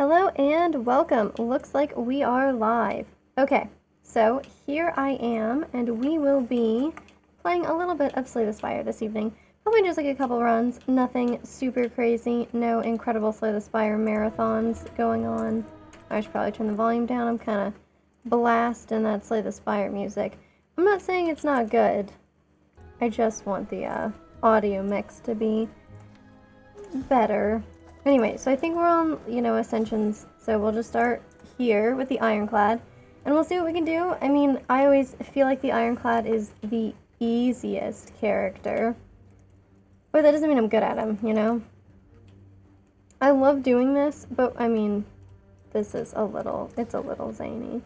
Hello and welcome. Looks like we are live. Okay, so here I am, and we will be playing a little bit of Slay the Spire this evening. Probably just like a couple runs, nothing super crazy, no incredible Slay the Spire marathons going on. I should probably turn the volume down, I'm kind of blasting that Slay the Spire music. I'm not saying it's not good, I just want the uh, audio mix to be better. Anyway, so I think we're on, you know, Ascensions, so we'll just start here with the Ironclad, and we'll see what we can do. I mean, I always feel like the Ironclad is the easiest character, but that doesn't mean I'm good at him, you know? I love doing this, but I mean, this is a little, it's a little zany.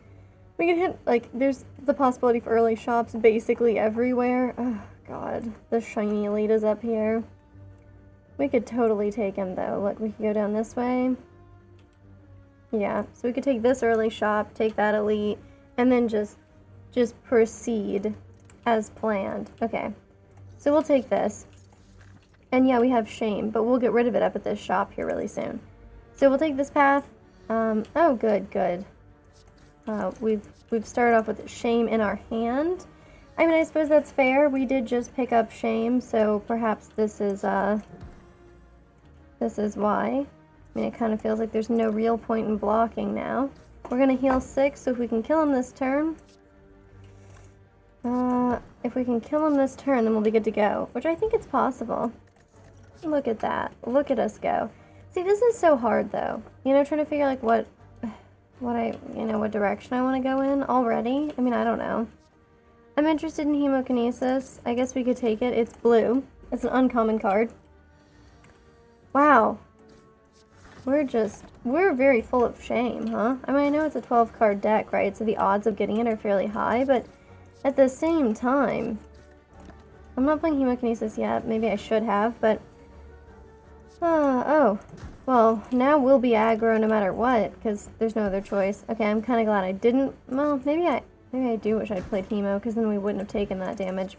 We can hit, like, there's the possibility for early shops basically everywhere. Oh, God. The shiny elite is up here. We could totally take him, though. Look, we could go down this way. Yeah, so we could take this early shop, take that elite, and then just, just proceed as planned. Okay, so we'll take this. And yeah, we have shame, but we'll get rid of it up at this shop here really soon. So we'll take this path. Um, oh, good, good. Uh, we've we've started off with shame in our hand. I mean, I suppose that's fair. We did just pick up shame, so perhaps this is uh, this is why. I mean, it kind of feels like there's no real point in blocking now. We're going to heal 6, so if we can kill him this turn... Uh, if we can kill him this turn, then we'll be good to go. Which I think it's possible. Look at that. Look at us go. See, this is so hard, though. You know, trying to figure, like, what... What I... You know, what direction I want to go in already. I mean, I don't know. I'm interested in Hemokinesis. I guess we could take it. It's blue. It's an uncommon card. Wow. We're just, we're very full of shame, huh? I mean, I know it's a 12 card deck, right? So the odds of getting it are fairly high, but at the same time, I'm not playing Hemokinesis yet. Maybe I should have, but, uh, oh. Well, now we'll be aggro no matter what, because there's no other choice. Okay, I'm kind of glad I didn't, well, maybe I, maybe I do wish I'd played Hemo, because then we wouldn't have taken that damage.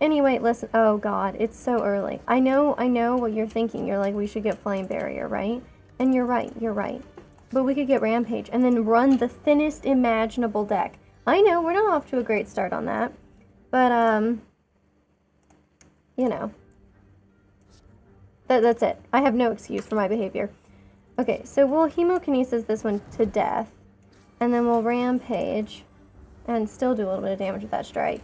Anyway, listen. Oh god, it's so early. I know, I know what you're thinking. You're like, we should get Flame Barrier, right? And you're right, you're right. But we could get Rampage and then run the thinnest imaginable deck. I know, we're not off to a great start on that. But, um, you know. That, that's it. I have no excuse for my behavior. Okay, so we'll Hemokinesis this one to death. And then we'll Rampage. And still do a little bit of damage with that strike.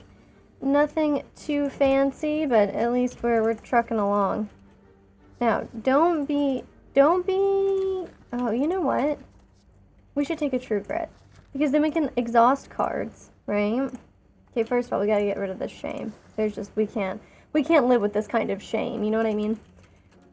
Nothing too fancy, but at least we're, we're trucking along. Now, don't be, don't be, oh, you know what? We should take a True Grit. Because then we can exhaust cards, right? Okay, first of all, we gotta get rid of this shame. There's just, we can't, we can't live with this kind of shame, you know what I mean?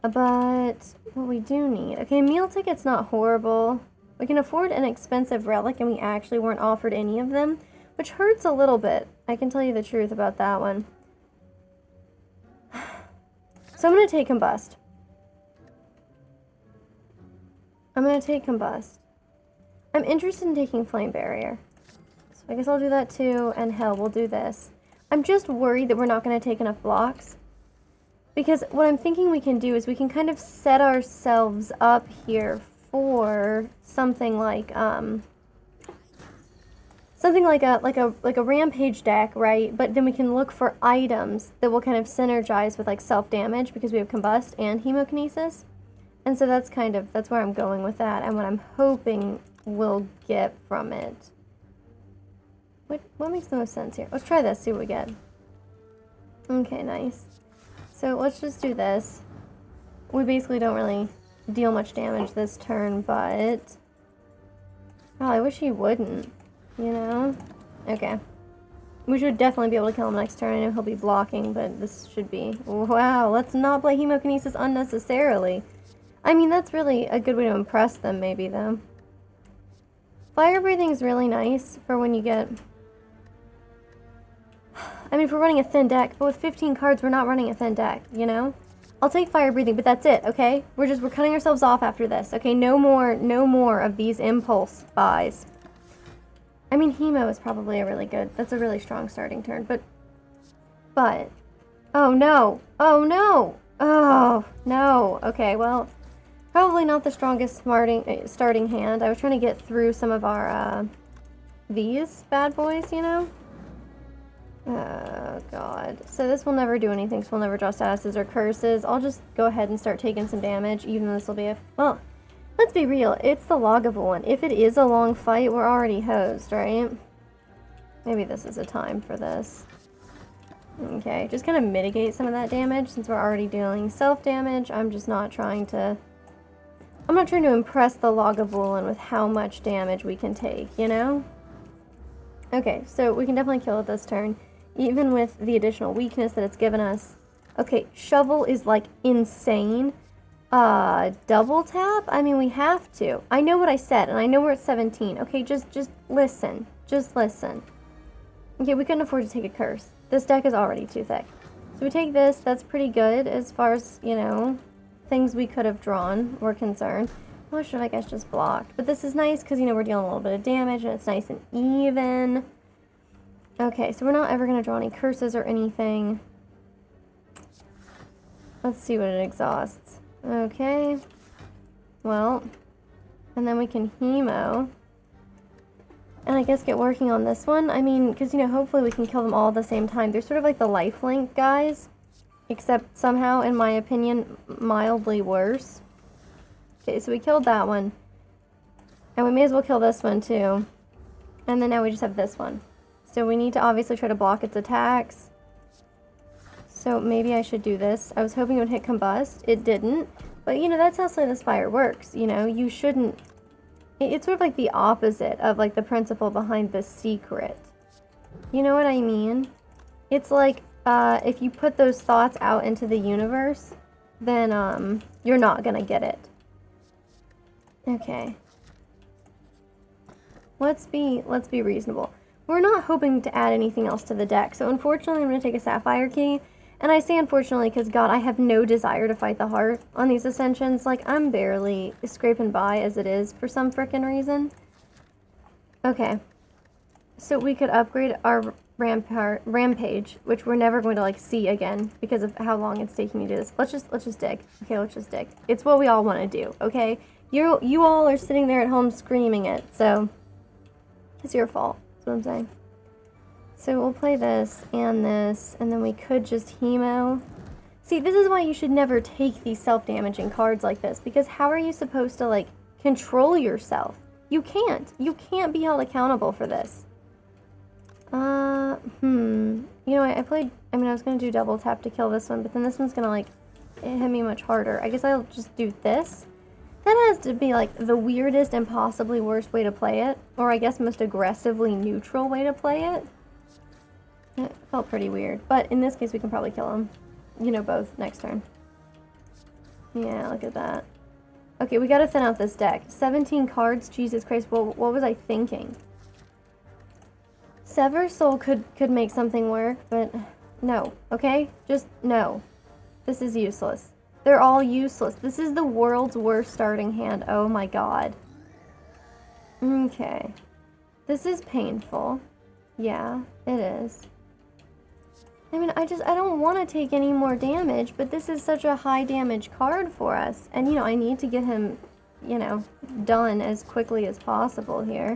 Uh, but, what we do need, okay, meal ticket's not horrible. We can afford an expensive relic and we actually weren't offered any of them which hurts a little bit. I can tell you the truth about that one. So I'm going to take Combust. I'm going to take Combust. I'm interested in taking Flame Barrier. So I guess I'll do that too, and hell, we'll do this. I'm just worried that we're not going to take enough blocks. Because what I'm thinking we can do is we can kind of set ourselves up here for something like, um, something like a like a like a rampage deck, right? But then we can look for items that will kind of synergize with like self damage because we have combust and hemokinesis. And so that's kind of that's where I'm going with that and what I'm hoping we'll get from it. What what makes the most sense here? Let's try this, see what we get. Okay, nice. So let's just do this. We basically don't really deal much damage this turn, but Oh, I wish he wouldn't. You know? Okay. We should definitely be able to kill him next turn. I know he'll be blocking, but this should be... Wow, let's not play Hemokinesis unnecessarily. I mean, that's really a good way to impress them, maybe, though. Fire breathing is really nice for when you get... I mean, if we're running a thin deck, but with 15 cards, we're not running a thin deck, you know? I'll take fire breathing, but that's it, okay? We're just, we're cutting ourselves off after this, okay? No more, no more of these impulse buys. I mean, Hemo is probably a really good, that's a really strong starting turn, but, but, oh no, oh no, oh no, okay, well, Probably not the strongest smarting, uh, starting hand. I was trying to get through some of our, uh, these bad boys, you know? Oh, God. So this will never do anything, so we'll never draw statuses or curses. I'll just go ahead and start taking some damage, even though this will be a... Well, let's be real. It's the Lagavulin. one. If it is a long fight, we're already hosed, right? Maybe this is a time for this. Okay, just kind of mitigate some of that damage since we're already dealing self-damage. I'm just not trying to... I'm not trying to impress the Lagavulin with how much damage we can take, you know? Okay, so we can definitely kill it this turn, even with the additional weakness that it's given us. Okay, Shovel is like insane. Uh, double tap? I mean, we have to. I know what I said, and I know we're at 17. Okay, just, just listen. Just listen. Okay, we couldn't afford to take a curse. This deck is already too thick. So we take this, that's pretty good as far as, you know, things we could have drawn were concerned. I should have, I guess, just blocked. But this is nice because, you know, we're dealing a little bit of damage and it's nice and even. Okay, so we're not ever going to draw any curses or anything. Let's see what it exhausts. Okay. Well, and then we can hemo. And I guess get working on this one. I mean, because, you know, hopefully we can kill them all at the same time. They're sort of like the lifelink guys. Except somehow, in my opinion, mildly worse. Okay, so we killed that one. And we may as well kill this one, too. And then now we just have this one. So we need to obviously try to block its attacks. So maybe I should do this. I was hoping it would hit Combust. It didn't. But, you know, that's how Slay the Spire works. You know, you shouldn't it's sort of like the opposite of like the principle behind the secret. You know what I mean? It's like uh, if you put those thoughts out into the universe, then um, you're not gonna get it. Okay. Let's be let's be reasonable. We're not hoping to add anything else to the deck, so unfortunately I'm gonna take a Sapphire Key and I say unfortunately because, God, I have no desire to fight the heart on these ascensions. Like, I'm barely scraping by as it is for some frickin' reason. Okay. So we could upgrade our rampart, rampage, which we're never going to, like, see again because of how long it's taking me to do this. Let's just, let's just dig. Okay, let's just dig. It's what we all want to do, okay? You, you all are sitting there at home screaming it, so it's your fault. That's what I'm saying. So we'll play this and this, and then we could just hemo. See, this is why you should never take these self-damaging cards like this, because how are you supposed to, like, control yourself? You can't. You can't be held accountable for this. Uh, hmm. You know, I, I played, I mean, I was going to do double tap to kill this one, but then this one's going to, like, hit me much harder. I guess I'll just do this. That has to be, like, the weirdest and possibly worst way to play it, or I guess most aggressively neutral way to play it. It felt pretty weird. But in this case, we can probably kill them. You know, both next turn. Yeah, look at that. Okay, we gotta thin out this deck. 17 cards? Jesus Christ, what, what was I thinking? Sever Soul could, could make something work, but no, okay? Just no. This is useless. They're all useless. This is the world's worst starting hand. Oh my god. Okay. This is painful. Yeah, it is. I mean, I just, I don't want to take any more damage, but this is such a high damage card for us. And, you know, I need to get him, you know, done as quickly as possible here.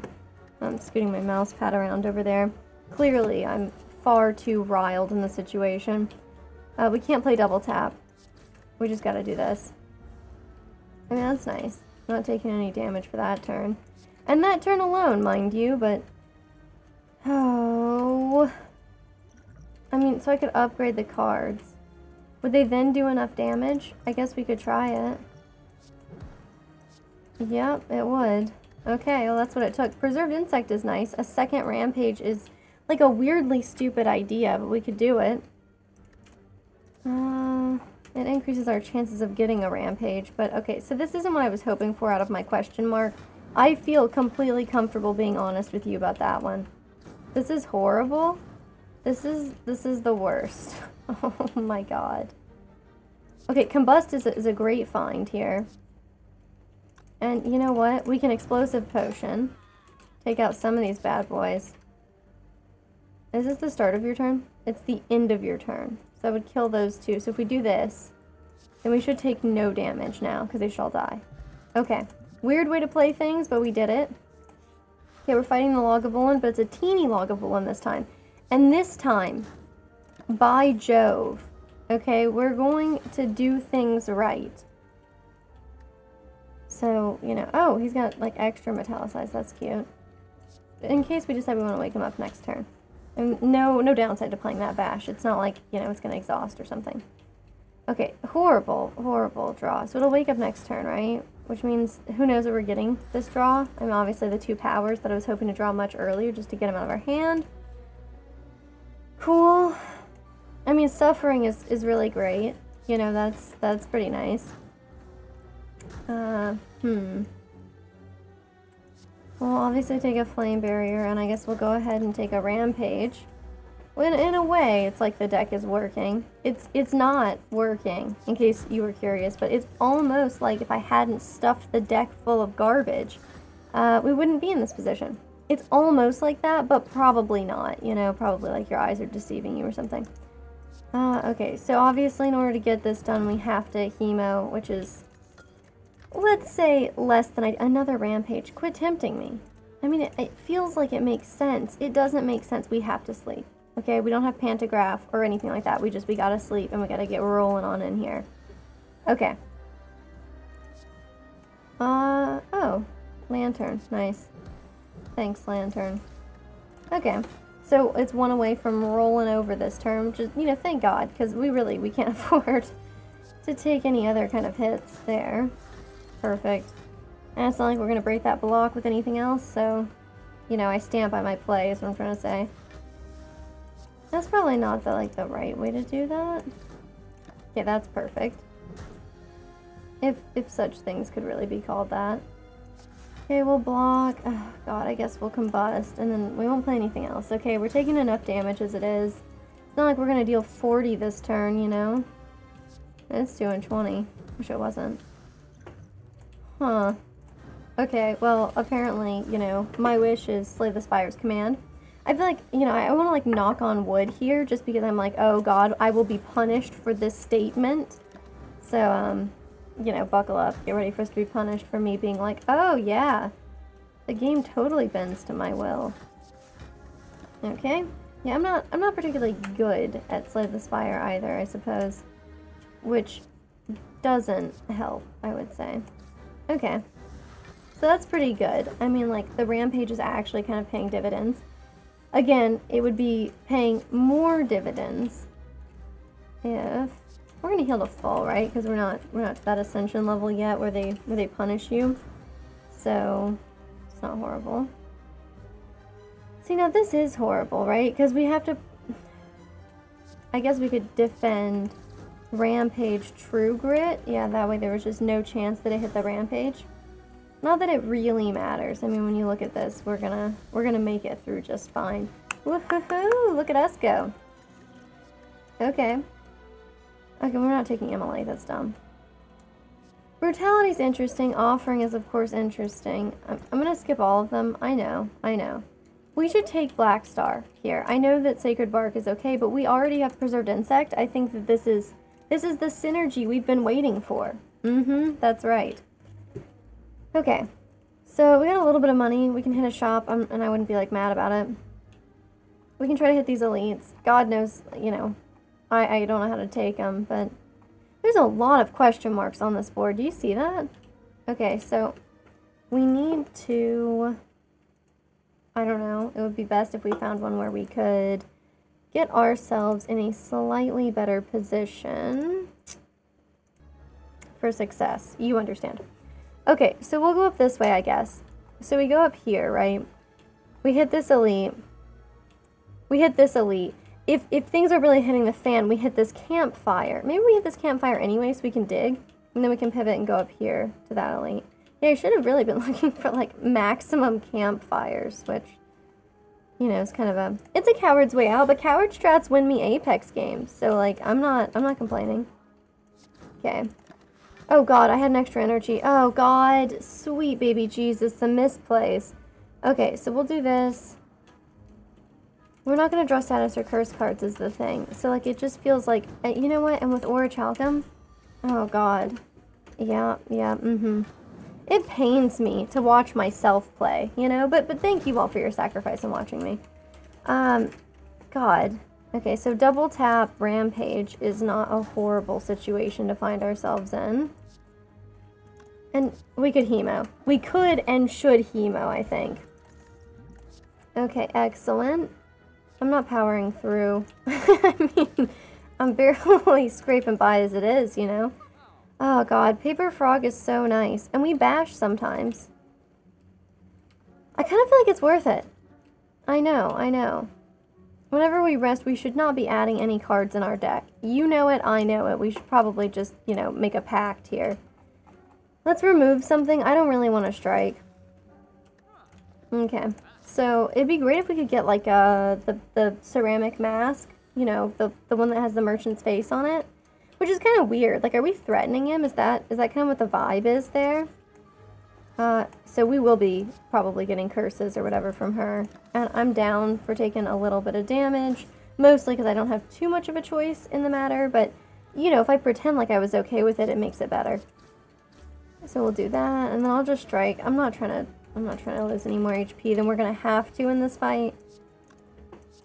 I'm scooting my mouse pad around over there. Clearly, I'm far too riled in the situation. Uh, we can't play double tap. We just gotta do this. I mean, that's nice. not taking any damage for that turn. And that turn alone, mind you, but... Oh... I mean, so I could upgrade the cards. Would they then do enough damage? I guess we could try it. Yep, it would. Okay, well that's what it took. Preserved Insect is nice. A second Rampage is like a weirdly stupid idea, but we could do it. Uh, it increases our chances of getting a Rampage, but okay, so this isn't what I was hoping for out of my question mark. I feel completely comfortable being honest with you about that one. This is horrible. This is this is the worst. oh my god. Okay, Combust is a, is a great find here. And you know what? We can Explosive Potion. Take out some of these bad boys. Is this the start of your turn? It's the end of your turn. So I would kill those two. So if we do this, then we should take no damage now, because they shall die. Okay. Weird way to play things, but we did it. Okay, we're fighting the Log of Lagavulin, but it's a teeny Log of Lagavulin this time. And this time, by Jove, okay, we're going to do things right. So, you know, oh, he's got like extra metallicized, that's cute. In case we decide we want to wake him up next turn. And no, no downside to playing that bash. It's not like, you know, it's going to exhaust or something. Okay, horrible, horrible draw. So it'll wake up next turn, right? Which means, who knows what we're getting this draw. I mean, obviously the two powers that I was hoping to draw much earlier just to get them out of our hand. Cool. I mean, suffering is, is really great. You know, that's, that's pretty nice. Uh, hmm. We'll obviously take a flame barrier, and I guess we'll go ahead and take a rampage. When in a way, it's like the deck is working. It's it's not working, in case you were curious, but it's almost like if I hadn't stuffed the deck full of garbage, uh, we wouldn't be in this position. It's almost like that, but probably not. You know, probably like your eyes are deceiving you or something. Uh, okay, so obviously in order to get this done, we have to hemo, which is let's say less than I, another rampage. Quit tempting me. I mean, it, it, feels like it makes sense. It doesn't make sense. We have to sleep. Okay, we don't have pantograph or anything like that. We just, we gotta sleep and we gotta get rolling on in here. Okay. Uh, oh. Lantern. Nice. Thanks, Lantern. Okay. So it's one away from rolling over this term. Just, you know, thank God, because we really, we can't afford to take any other kind of hits there. Perfect. And it's not like we're going to break that block with anything else, so, you know, I stand by my play is what I'm trying to say. That's probably not the, like, the right way to do that. Okay, that's perfect. If, if such things could really be called that. Okay, we'll block. Oh, God, I guess we'll combust, and then we won't play anything else. Okay, we're taking enough damage as it is. It's not like we're going to deal 40 this turn, you know? It's doing 20. Wish it wasn't. Huh. Okay, well, apparently, you know, my wish is Slay the Spire's command. I feel like, you know, I want to, like, knock on wood here just because I'm like, oh, God, I will be punished for this statement. So, um, you know, buckle up. Get ready for us to be punished for me being like, oh, yeah. The game totally bends to my will. Okay. Yeah, I'm not, I'm not particularly good at Slay the Spire either, I suppose. Which doesn't help, I would say. Okay. So that's pretty good. I mean, like, the Rampage is actually kind of paying dividends. Again, it would be paying more dividends if... We're gonna heal the fall, right? Because we're not we're not that ascension level yet where they where they punish you. So it's not horrible. See now this is horrible, right? Because we have to I guess we could defend Rampage True Grit. Yeah, that way there was just no chance that it hit the Rampage. Not that it really matters. I mean, when you look at this, we're gonna we're gonna make it through just fine. Woohoo! Look at us go. Okay. Okay, we're not taking Emily. That's dumb. Brutality's interesting. Offering is, of course, interesting. I'm, I'm gonna skip all of them. I know. I know. We should take Black Star here. I know that Sacred Bark is okay, but we already have Preserved Insect. I think that this is this is the synergy we've been waiting for. Mm-hmm, that's right. Okay, so we got a little bit of money. We can hit a shop, um, and I wouldn't be, like, mad about it. We can try to hit these elites. God knows, you know, I, I don't know how to take them, but there's a lot of question marks on this board. Do you see that? Okay, so we need to... I don't know. It would be best if we found one where we could get ourselves in a slightly better position for success. You understand. Okay, so we'll go up this way, I guess. So we go up here, right? We hit this elite. We hit this elite. If, if things are really hitting the fan, we hit this campfire. Maybe we hit this campfire anyway so we can dig. And then we can pivot and go up here to that elite. Yeah, I should have really been looking for, like, maximum campfires, which you know, it's kind of a it's a coward's way out, but coward strats win me Apex games. So like I'm not I'm not complaining. Okay. Oh god, I had an extra energy. Oh god, sweet baby Jesus, the misplays. Okay, so we'll do this. We're not going to draw status or curse cards is the thing. So like it just feels like, you know what, and with Orichalcum, Oh, God. Yeah, yeah, mm-hmm. It pains me to watch myself play, you know? But, but thank you all for your sacrifice in watching me. Um, God. Okay, so double tap Rampage is not a horrible situation to find ourselves in. And we could hemo. We could and should hemo, I think. Okay, excellent. I'm not powering through. I mean, I'm barely scraping by as it is, you know? Oh god, Paper Frog is so nice. And we bash sometimes. I kind of feel like it's worth it. I know, I know. Whenever we rest, we should not be adding any cards in our deck. You know it, I know it. We should probably just, you know, make a pact here. Let's remove something. I don't really want to strike. Okay. So, it'd be great if we could get, like, uh, the, the ceramic mask. You know, the, the one that has the merchant's face on it. Which is kind of weird. Like, are we threatening him? Is that is that kind of what the vibe is there? Uh, so we will be probably getting curses or whatever from her. And I'm down for taking a little bit of damage. Mostly because I don't have too much of a choice in the matter. But, you know, if I pretend like I was okay with it, it makes it better. So we'll do that. And then I'll just strike. I'm not trying to... I'm not trying to lose any more HP than we're going to have to in this fight.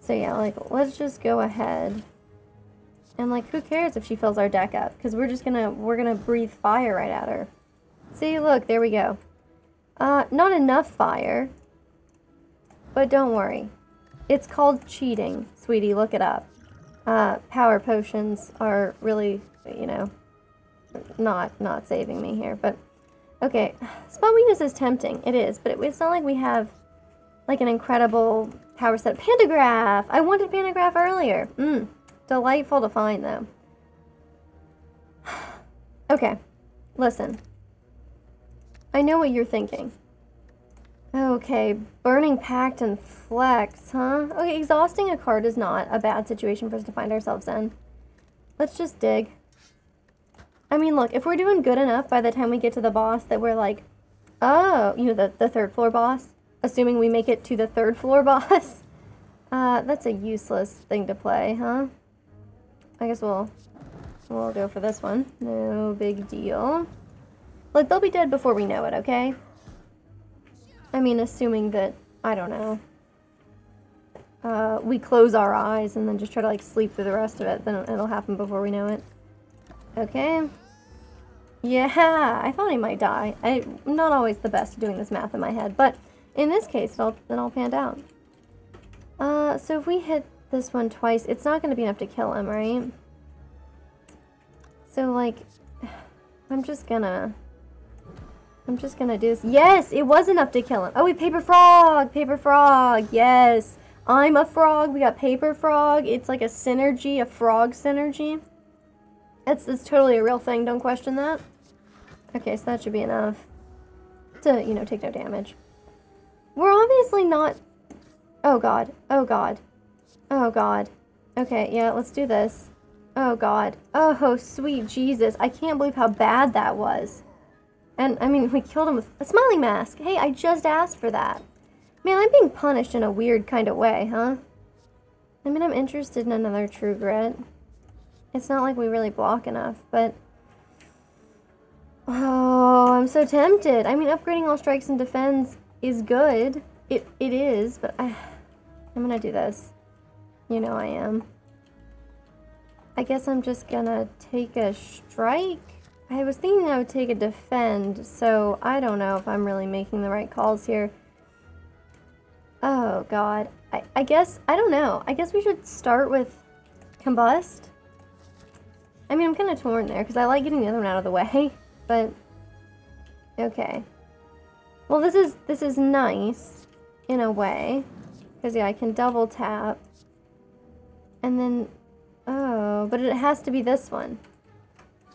So yeah, like, let's just go ahead and like, who cares if she fills our deck up? Because we're just gonna, we're gonna breathe fire right at her. See, look, there we go. Uh, not enough fire. But don't worry. It's called cheating, sweetie, look it up. Uh, power potions are really, you know, not, not saving me here, but... Okay, spot weakness is tempting. It is, but it, it's not like we have, like, an incredible power set. Pantograph! I wanted Pantograph earlier. Mmm. Delightful to find, though. okay, listen. I know what you're thinking. Okay, Burning Pact and Flex, huh? Okay, exhausting a card is not a bad situation for us to find ourselves in. Let's just dig. I mean, look, if we're doing good enough by the time we get to the boss that we're like, oh, you know, the, the third floor boss, assuming we make it to the third floor boss, uh, that's a useless thing to play, huh? I guess we'll we'll go for this one. No big deal. Like, they'll be dead before we know it, okay? I mean, assuming that, I don't know, uh, we close our eyes and then just try to, like, sleep through the rest of it, then it'll happen before we know it. Okay. Yeah, I thought he might die. I'm not always the best at doing this math in my head, but in this case, it all, it all panned out. Uh, so if we hit this one twice. It's not going to be enough to kill him, right? So, like, I'm just gonna... I'm just gonna do this. Yes! It was enough to kill him. Oh, we Paper Frog! Paper Frog! Yes! I'm a frog. We got Paper Frog. It's like a synergy, a frog synergy. It's, it's totally a real thing. Don't question that. Okay, so that should be enough to, you know, take no damage. We're obviously not... Oh, God. Oh, God. Oh, God. Okay, yeah, let's do this. Oh, God. Oh, sweet Jesus. I can't believe how bad that was. And, I mean, we killed him with a smiling mask. Hey, I just asked for that. Man, I'm being punished in a weird kind of way, huh? I mean, I'm interested in another True Grit. It's not like we really block enough, but... Oh, I'm so tempted. I mean, upgrading all strikes and defense is good. It It is, but I, I'm gonna do this. You know I am. I guess I'm just gonna take a strike. I was thinking I would take a defend, so I don't know if I'm really making the right calls here. Oh god. I, I guess, I don't know. I guess we should start with combust. I mean, I'm kind of torn there because I like getting the other one out of the way, but okay. Well, this is this is nice in a way because yeah, I can double tap and then, oh, but it has to be this one.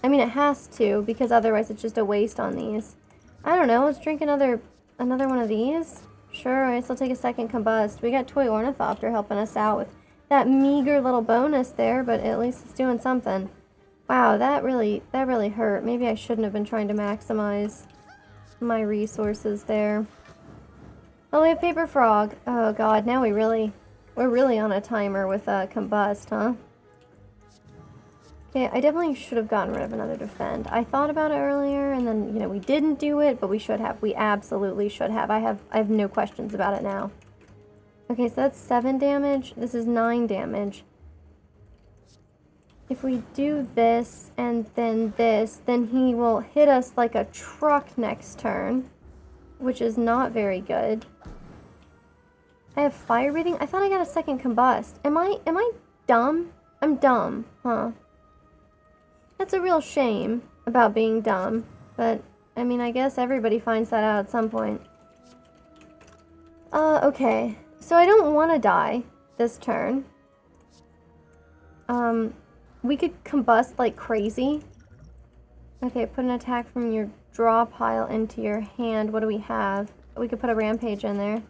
I mean, it has to, because otherwise it's just a waste on these. I don't know, let's drink another another one of these. Sure, I still take a second combust. We got Toy Ornithopter helping us out with that meager little bonus there, but at least it's doing something. Wow, that really, that really hurt. Maybe I shouldn't have been trying to maximize my resources there. Oh, we have Paper Frog. Oh god, now we really, we're really on a timer with uh, Combust, huh? Okay, I definitely should have gotten rid of another defend. I thought about it earlier, and then, you know, we didn't do it, but we should have. We absolutely should have. I have, I have no questions about it now. Okay, so that's 7 damage. This is 9 damage. If we do this and then this, then he will hit us like a truck next turn, which is not very good. I have fire breathing? I thought I got a second combust. Am I, am I dumb? I'm dumb, huh? That's a real shame about being dumb, but I mean, I guess everybody finds that out at some point. Uh, okay. So I don't want to die this turn. Um, we could combust like crazy. Okay, put an attack from your draw pile into your hand. What do we have? We could put a rampage in there.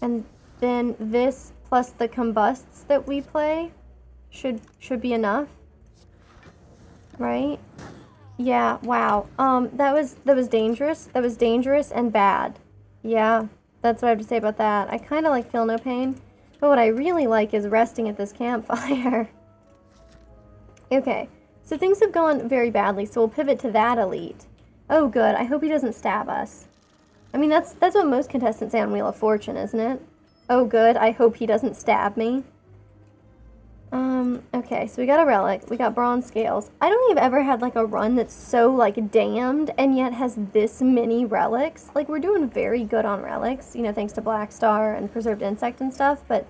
And then this plus the combusts that we play should should be enough right? Yeah, wow. Um, that was, that was dangerous. That was dangerous and bad. Yeah, that's what I have to say about that. I kind of like Feel No Pain, but what I really like is resting at this campfire. okay, so things have gone very badly, so we'll pivot to that elite. Oh, good. I hope he doesn't stab us. I mean, that's that's what most contestants say on Wheel of Fortune, isn't it? Oh, good. I hope he doesn't stab me. Um, okay, so we got a relic, we got bronze scales. I don't think I've ever had like a run that's so like damned and yet has this many relics. Like we're doing very good on relics, you know, thanks to Black Star and Preserved Insect and stuff, but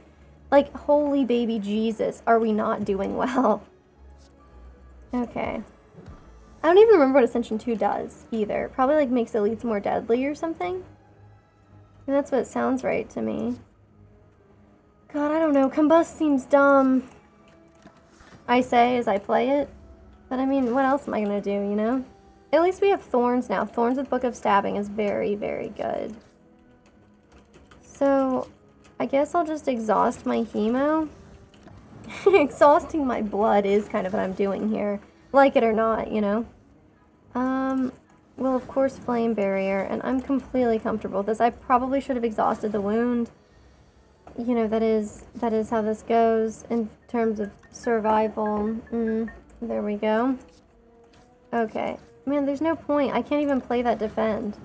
like holy baby Jesus, are we not doing well? Okay. I don't even remember what Ascension 2 does either. Probably like makes elites more deadly or something. And that's what sounds right to me. God, I don't know. Combust seems dumb. I say as I play it. But I mean, what else am I going to do, you know? At least we have Thorns now. Thorns with Book of Stabbing is very, very good. So, I guess I'll just exhaust my hemo. Exhausting my blood is kind of what I'm doing here. Like it or not, you know? Um, well, of course, Flame Barrier, and I'm completely comfortable with this. I probably should have exhausted the wound you know, that is that is how this goes in terms of survival. Mm, there we go. Okay. Man, there's no point. I can't even play that defend.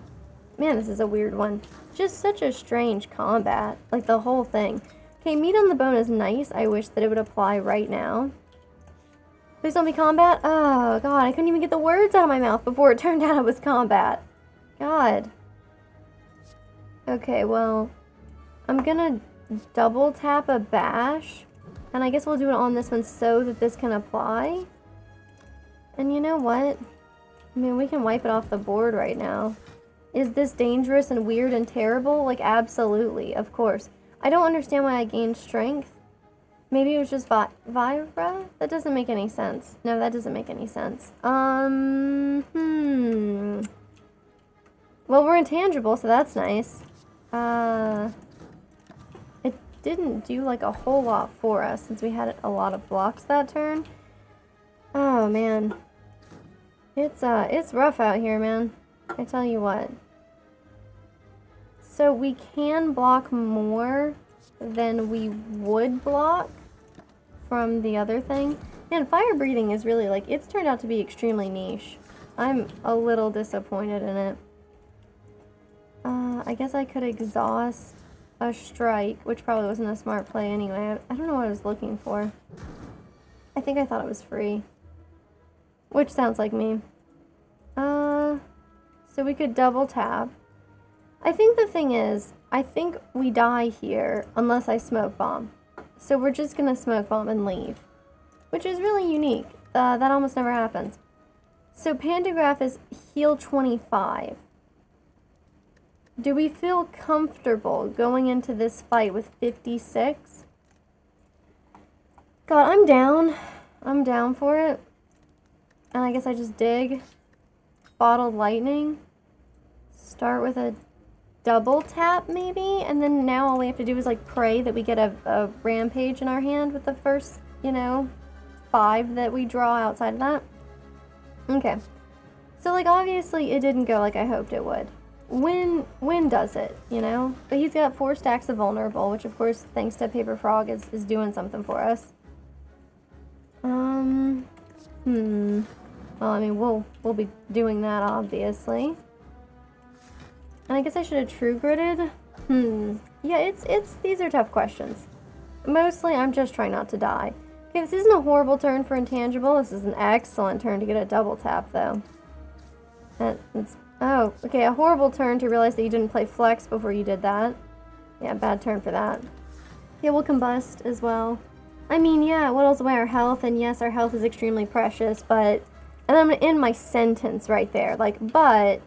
Man, this is a weird one. Just such a strange combat. Like, the whole thing. Okay, meat on the bone is nice. I wish that it would apply right now. Please don't be combat. Oh, God. I couldn't even get the words out of my mouth before it turned out it was combat. God. Okay, well... I'm gonna double tap a bash. And I guess we'll do it on this one so that this can apply. And you know what? I mean, we can wipe it off the board right now. Is this dangerous and weird and terrible? Like, absolutely, of course. I don't understand why I gained strength. Maybe it was just Vi? That doesn't make any sense. No, that doesn't make any sense. Um, hmm. Well, we're intangible, so that's nice. Uh, it didn't do like a whole lot for us since we had a lot of blocks that turn. Oh man. It's uh it's rough out here, man. I tell you what. So we can block more than we would block from the other thing. And fire breathing is really like it's turned out to be extremely niche. I'm a little disappointed in it. Uh, I guess I could exhaust a strike, which probably wasn't a smart play anyway. I, don't know what I was looking for. I think I thought it was free. Which sounds like me. Uh, so we could double tap. I think the thing is, I think we die here unless I smoke bomb. So we're just gonna smoke bomb and leave. Which is really unique. Uh, that almost never happens. So Pantograph is heal 25. Do we feel comfortable going into this fight with 56? God, I'm down. I'm down for it. And I guess I just dig. Bottled lightning. Start with a double tap, maybe? And then now all we have to do is, like, pray that we get a, a rampage in our hand with the first, you know, five that we draw outside of that. Okay. So, like, obviously it didn't go like I hoped it would when when does it, you know? But he's got four stacks of vulnerable, which of course, thanks to Paper Frog, is, is doing something for us. Um, hmm. Well, I mean, we'll, we'll be doing that, obviously. And I guess I should have true gridded. Hmm. Yeah, it's, it's, these are tough questions. Mostly, I'm just trying not to die. Okay, this isn't a horrible turn for intangible. This is an excellent turn to get a double tap, though. That's, oh, okay, a horrible turn to realize that you didn't play flex before you did that. Yeah, bad turn for that. Yeah, we'll combust as well. I mean, yeah, what else about our health? And yes, our health is extremely precious, but... And I'm gonna end my sentence right there. Like, but...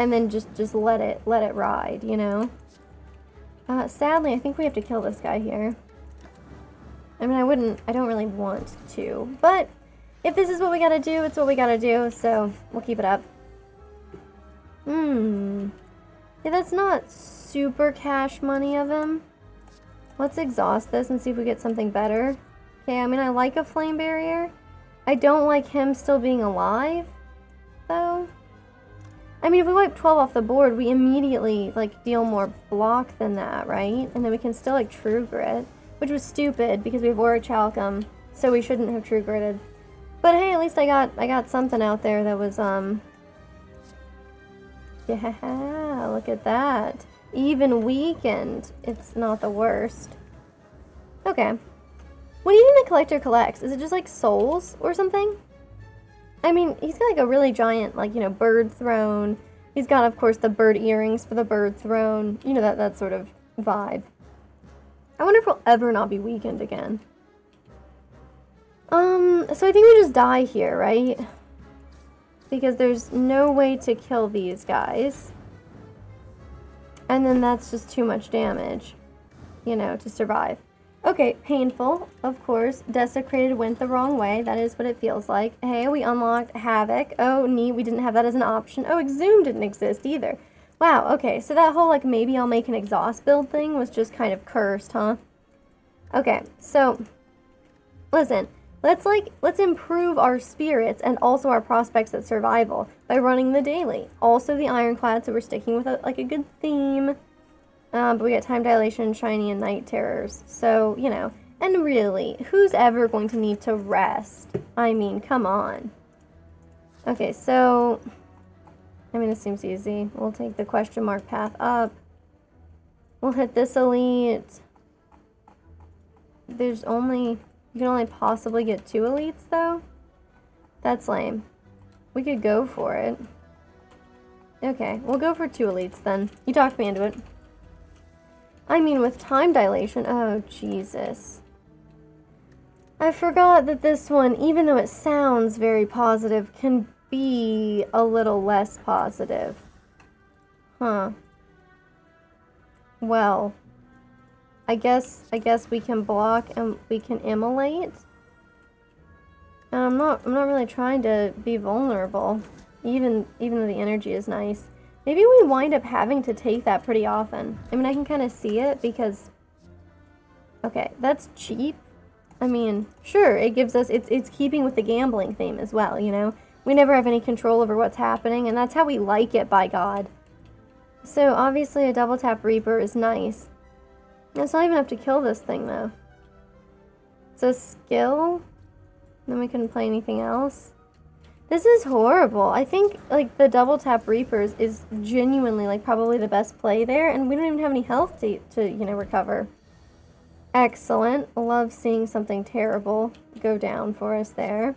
And then just, just let it, let it ride, you know? Uh, sadly, I think we have to kill this guy here. I mean, I wouldn't, I don't really want to, but if this is what we gotta do, it's what we gotta do, so we'll keep it up. Hmm. Yeah, that's not super cash money of him. Let's exhaust this and see if we get something better. Okay, I mean, I like a flame barrier. I don't like him still being alive, though. I mean, if we wipe 12 off the board, we immediately, like, deal more block than that, right? And then we can still, like, true grit, which was stupid because we have Orichalcum, so we shouldn't have true gritted. But hey, at least I got, I got something out there that was, um... Yeah, look at that. Even weakened, it's not the worst. Okay. What do you think the collector collects? Is it just like souls or something? I mean, he's got like a really giant, like, you know, bird throne. He's got, of course, the bird earrings for the bird throne. You know, that, that sort of vibe. I wonder if we'll ever not be weakened again. Um, so I think we just die here, right? Because there's no way to kill these guys. And then that's just too much damage, you know, to survive. Okay, painful, of course. Desecrated went the wrong way. That is what it feels like. Hey, we unlocked Havoc. Oh, neat, we didn't have that as an option. Oh, Exhume didn't exist either. Wow, okay, so that whole, like, maybe I'll make an exhaust build thing was just kind of cursed, huh? Okay, so, listen. Let's, like, let's improve our spirits and also our prospects at survival by running the daily. Also the Ironclad, so we're sticking with, a, like, a good theme. Um, but we got Time Dilation, Shiny, and Night Terrors. So, you know, and really, who's ever going to need to rest? I mean, come on. Okay, so, I mean, this seems easy. We'll take the question mark path up. We'll hit this elite. There's only you can only possibly get two elites, though? That's lame. We could go for it. Okay, we'll go for two elites, then. You talked me into it. I mean, with time dilation... Oh, Jesus. I forgot that this one, even though it sounds very positive, can be a little less positive. Huh. Well, I guess I guess we can block and we can immolate. And I'm not I'm not really trying to be vulnerable. Even even though the energy is nice. Maybe we wind up having to take that pretty often. I mean I can kind of see it because Okay, that's cheap. I mean, sure, it gives us it's it's keeping with the gambling theme as well, you know. We never have any control over what's happening, and that's how we like it by God. So obviously a double tap Reaper is nice. It's not even enough to kill this thing, though. It's a skill. Then we couldn't play anything else. This is horrible. I think, like, the double tap Reapers is genuinely, like, probably the best play there. And we don't even have any health to, to you know, recover. Excellent. Love seeing something terrible go down for us there.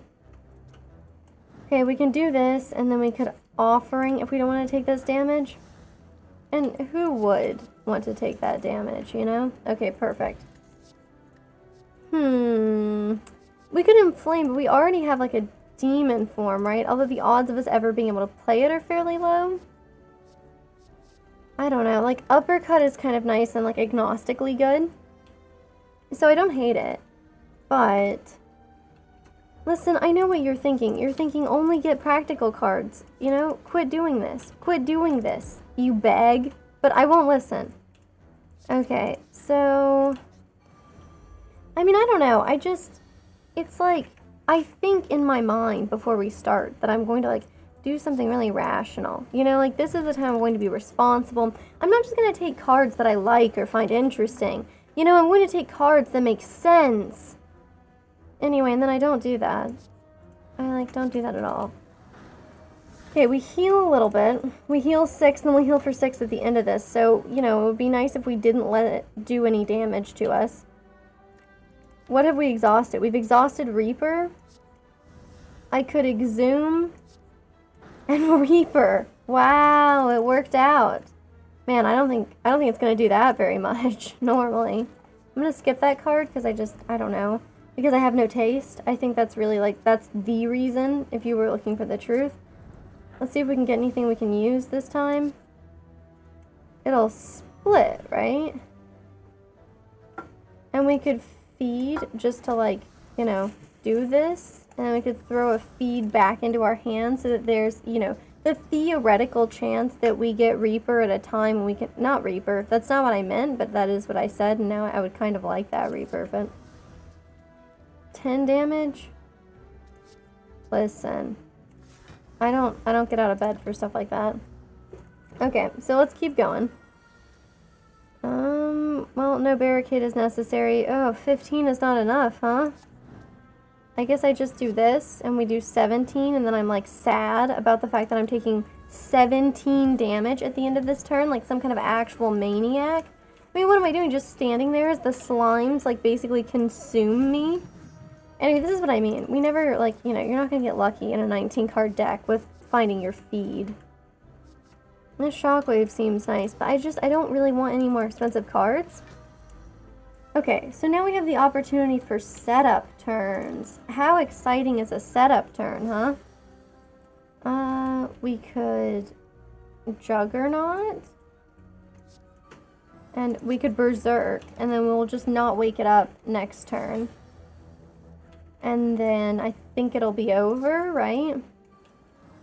Okay, we can do this, and then we could offering if we don't want to take this damage. And who would want to take that damage, you know? Okay, perfect. Hmm. We could inflame, but we already have like a demon form, right? Although the odds of us ever being able to play it are fairly low. I don't know. Like, uppercut is kind of nice and like agnostically good. So I don't hate it. But... Listen, I know what you're thinking. You're thinking only get practical cards. You know, quit doing this. Quit doing this you beg, but I won't listen. Okay, so... I mean, I don't know. I just... It's like, I think in my mind before we start that I'm going to, like, do something really rational. You know, like, this is the time I'm going to be responsible. I'm not just going to take cards that I like or find interesting. You know, I'm going to take cards that make sense. Anyway, and then I don't do that. I, like, don't do that at all. Okay, we heal a little bit. We heal six, and then we heal for six at the end of this. So, you know, it would be nice if we didn't let it do any damage to us. What have we exhausted? We've exhausted Reaper. I could exhume and Reaper. Wow, it worked out. Man, I don't think I don't think it's gonna do that very much normally. I'm gonna skip that card because I just I don't know because I have no taste. I think that's really like that's the reason if you were looking for the truth. Let's see if we can get anything we can use this time. It'll split, right? And we could feed just to like, you know, do this. And we could throw a feed back into our hands so that there's, you know, the theoretical chance that we get Reaper at a time when we can, not Reaper, that's not what I meant, but that is what I said, and now I would kind of like that Reaper, but 10 damage? Listen, I don't, I don't get out of bed for stuff like that. Okay, so let's keep going. Um, well, no barricade is necessary. Oh, 15 is not enough, huh? I guess I just do this and we do 17 and then I'm like sad about the fact that I'm taking 17 damage at the end of this turn, like some kind of actual maniac. I mean, what am I doing? Just standing there as the slimes like basically consume me? Anyway, this is what I mean. We never, like, you know, you're not going to get lucky in a 19 card deck with finding your feed. This shockwave seems nice, but I just, I don't really want any more expensive cards. Okay, so now we have the opportunity for setup turns. How exciting is a setup turn, huh? Uh, we could Juggernaut. And we could Berserk, and then we'll just not wake it up next turn. And then I think it'll be over, right?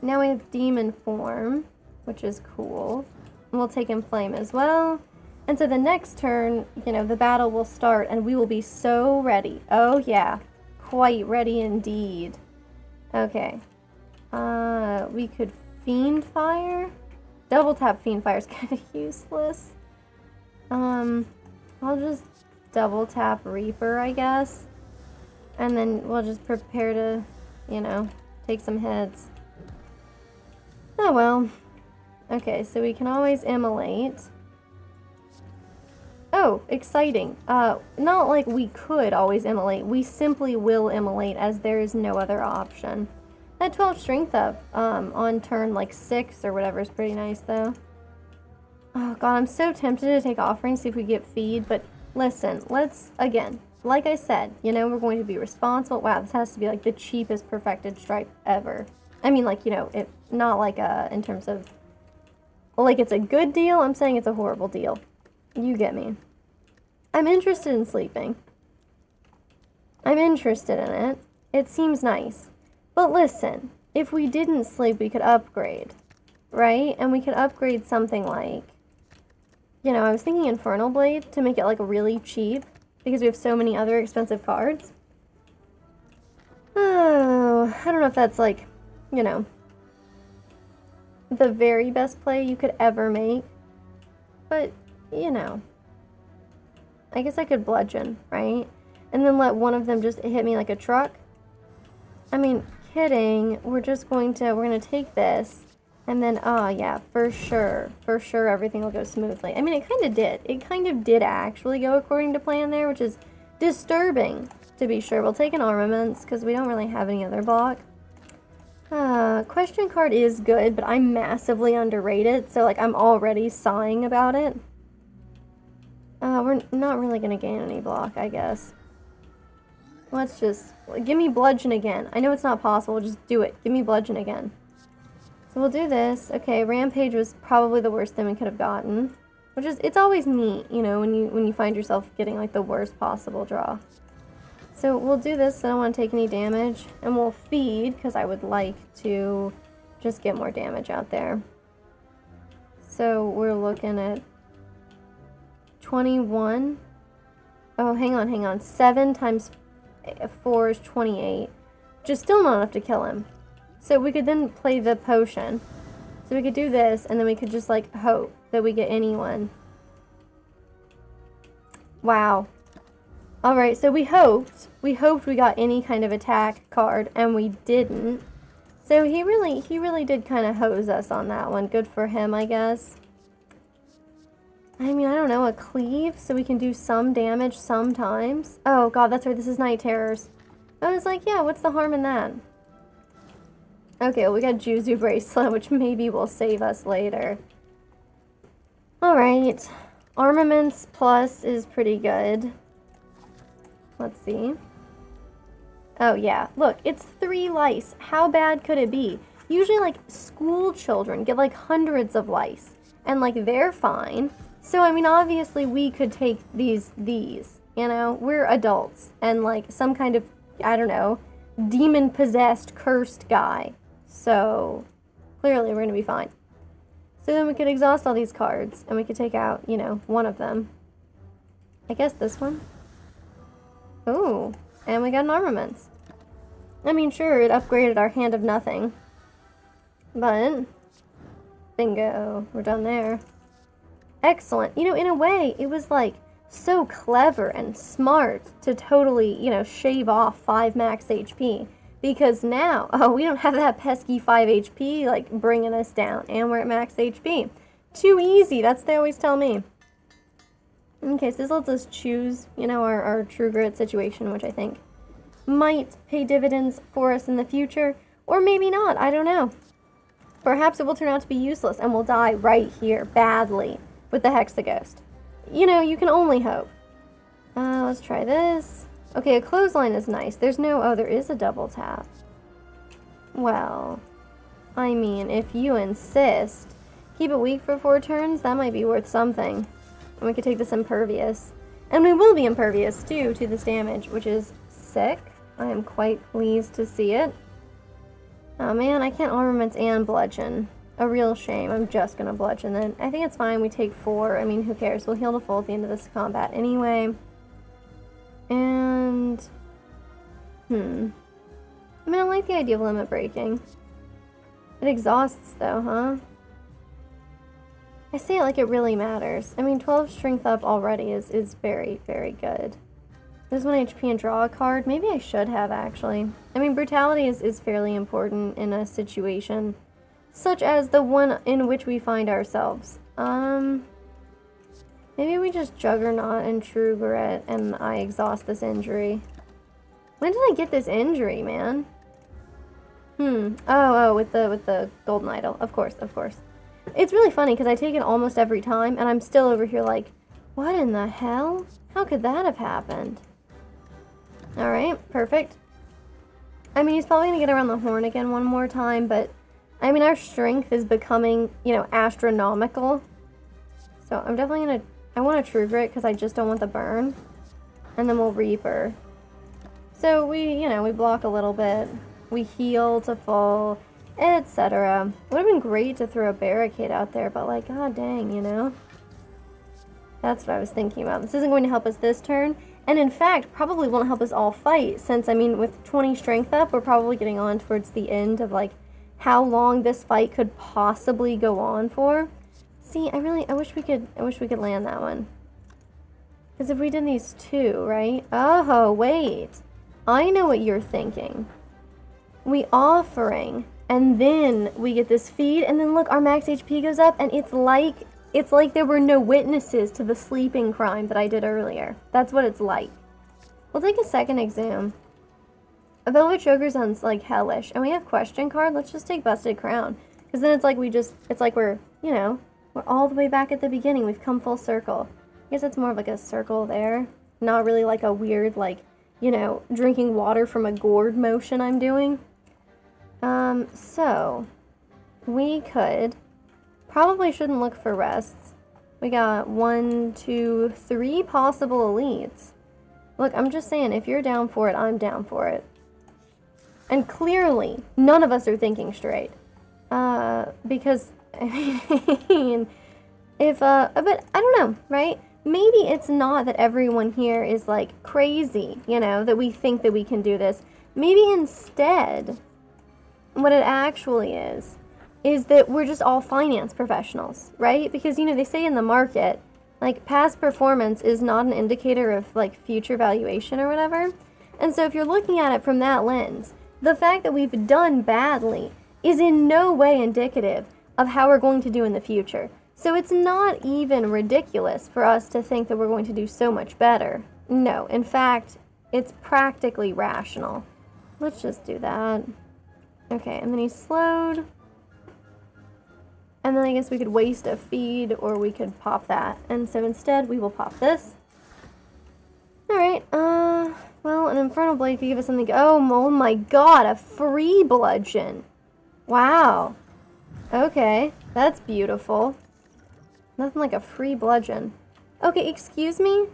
Now we have Demon Form, which is cool. And we'll take Inflame as well. And so the next turn, you know, the battle will start and we will be so ready. Oh yeah, quite ready indeed. Okay. Uh, we could Fiend Fire? Double tap Fiend Fire is kind of useless. Um, I'll just double tap Reaper, I guess. And then we'll just prepare to, you know, take some hits. Oh well. Okay, so we can always immolate. Oh, exciting. Uh, not like we could always immolate. We simply will immolate as there is no other option. That 12 strength up um, on turn like 6 or whatever is pretty nice though. Oh god, I'm so tempted to take offering, see if we get feed, but listen, let's, again, like I said, you know, we're going to be responsible. Wow, this has to be like the cheapest perfected strike ever. I mean, like, you know, it not like uh, in terms of, like it's a good deal. I'm saying it's a horrible deal. You get me. I'm interested in sleeping. I'm interested in it. It seems nice. But listen, if we didn't sleep, we could upgrade, right? And we could upgrade something like, you know, I was thinking Infernal Blade to make it like really cheap because we have so many other expensive cards. Oh, I don't know if that's like, you know, the very best play you could ever make. But, you know, I guess I could bludgeon, right? And then let one of them just hit me like a truck. I mean, kidding. We're just going to, we're going to take this. And then, oh yeah, for sure, for sure everything will go smoothly. I mean, it kind of did. It kind of did actually go according to plan there, which is disturbing, to be sure. We'll take an armaments, because we don't really have any other block. Uh, question card is good, but I'm massively underrated, so like I'm already sighing about it. Uh, we're not really to gain any block, I guess. Let's just... Give me Bludgeon again. I know it's not possible, just do it. Give me Bludgeon again. So we'll do this. Okay, Rampage was probably the worst thing we could have gotten. Which is, it's always neat, you know, when you when you find yourself getting like the worst possible draw. So we'll do this, I don't want to take any damage. And we'll feed, because I would like to just get more damage out there. So we're looking at 21. Oh, hang on, hang on. 7 times 4 is 28. Which is still not enough to kill him. So we could then play the potion. So we could do this, and then we could just, like, hope that we get anyone. Wow. Alright, so we hoped, we hoped we got any kind of attack card, and we didn't. So he really, he really did kind of hose us on that one. Good for him, I guess. I mean, I don't know, a cleave so we can do some damage sometimes. Oh god, that's right, this is Night Terrors. I was like, yeah, what's the harm in that? Okay, well, we got Juzu Bracelet, which maybe will save us later. Alright. Armaments plus is pretty good. Let's see. Oh, yeah. Look, it's three lice. How bad could it be? Usually, like, school children get, like, hundreds of lice. And, like, they're fine. So, I mean, obviously, we could take these, these. You know? We're adults. And, like, some kind of, I don't know, demon-possessed, cursed guy. So, clearly, we're going to be fine. So then we could exhaust all these cards. And we could take out, you know, one of them. I guess this one? Ooh. And we got an armaments. I mean, sure, it upgraded our hand of nothing. But, bingo, we're done there. Excellent. You know, in a way, it was like so clever and smart to totally, you know, shave off 5 max HP. Because now, oh, we don't have that pesky 5 HP, like, bringing us down. And we're at max HP. Too easy, that's they always tell me. Okay, so this lets us choose, you know, our, our true grit situation, which I think might pay dividends for us in the future, or maybe not, I don't know. Perhaps it will turn out to be useless and we'll die right here, badly, with the Hexaghost. You know, you can only hope. Uh, let's try this. Okay, a clothesline is nice. There's no, oh, there is a double tap. Well, I mean, if you insist. Keep it weak for four turns, that might be worth something. And we could take this impervious. And we will be impervious, too, to this damage, which is sick. I am quite pleased to see it. Oh man, I can't armaments and bludgeon. A real shame. I'm just gonna bludgeon then. I think it's fine. We take four. I mean, who cares? We'll heal to full at the end of this combat anyway. And... Hmm. I mean, I like the idea of limit breaking. It exhausts, though, huh? I say it like it really matters. I mean, 12 strength up already is, is very, very good. There's one HP and draw a card. Maybe I should have, actually. I mean, brutality is, is fairly important in a situation such as the one in which we find ourselves. Um, maybe we just Juggernaut and True Grit and I exhaust this injury. When did I get this injury, man? Hmm. Oh, oh, with the with the golden idol. Of course, of course. It's really funny because I take it almost every time, and I'm still over here like, what in the hell? How could that have happened? Alright, perfect. I mean, he's probably going to get around the horn again one more time, but, I mean, our strength is becoming, you know, astronomical. So I'm definitely going to, I want to True Grit because I just don't want the burn. And then we'll Reaper. So we, you know, we block a little bit. We heal to full etc. Would have been great to throw a barricade out there, but like, god dang, you know? That's what I was thinking about. This isn't going to help us this turn, and in fact, probably won't help us all fight, since, I mean, with 20 strength up, we're probably getting on towards the end of, like, how long this fight could possibly go on for. See, I really, I wish we could, I wish we could land that one. Because if we did these two, right? Oh, wait. I know what you're thinking. We offering and then we get this feed and then look our max HP goes up and it's like it's like there were no witnesses to the sleeping crime that I did earlier. That's what it's like. We'll take a second exam. A Velvet sounds like hellish. And we have question card. Let's just take Busted Crown. Because then it's like we just, it's like we're, you know, we're all the way back at the beginning. We've come full circle. I guess it's more of like a circle there. Not really like a weird, like, you know, drinking water from a gourd motion I'm doing. Um, so, we could, probably shouldn't look for rests. We got one, two, three possible elites. Look, I'm just saying, if you're down for it, I'm down for it. And clearly, none of us are thinking straight. Uh, because, I mean, if, uh, but I don't know, right? Maybe it's not that everyone here is, like, crazy, you know, that we think that we can do this. Maybe instead, what it actually is, is that we're just all finance professionals, right? Because, you know, they say in the market, Like, past performance is not an indicator of, like, future valuation or whatever. And so if you're looking at it from that lens, the fact that we've done badly is in no way indicative of how we're going to do in the future. So it's not even ridiculous for us to think that we're going to do so much better. No, in fact, it's practically rational. Let's just do that. Okay, and then he's slowed. And then I guess we could waste a feed or we could pop that. And so instead we will pop this. Alright, uh, well, an Infernal Blade could give us something. Oh, oh my god, a free bludgeon. Wow. Okay, that's beautiful. Nothing like a free bludgeon. Okay, excuse me?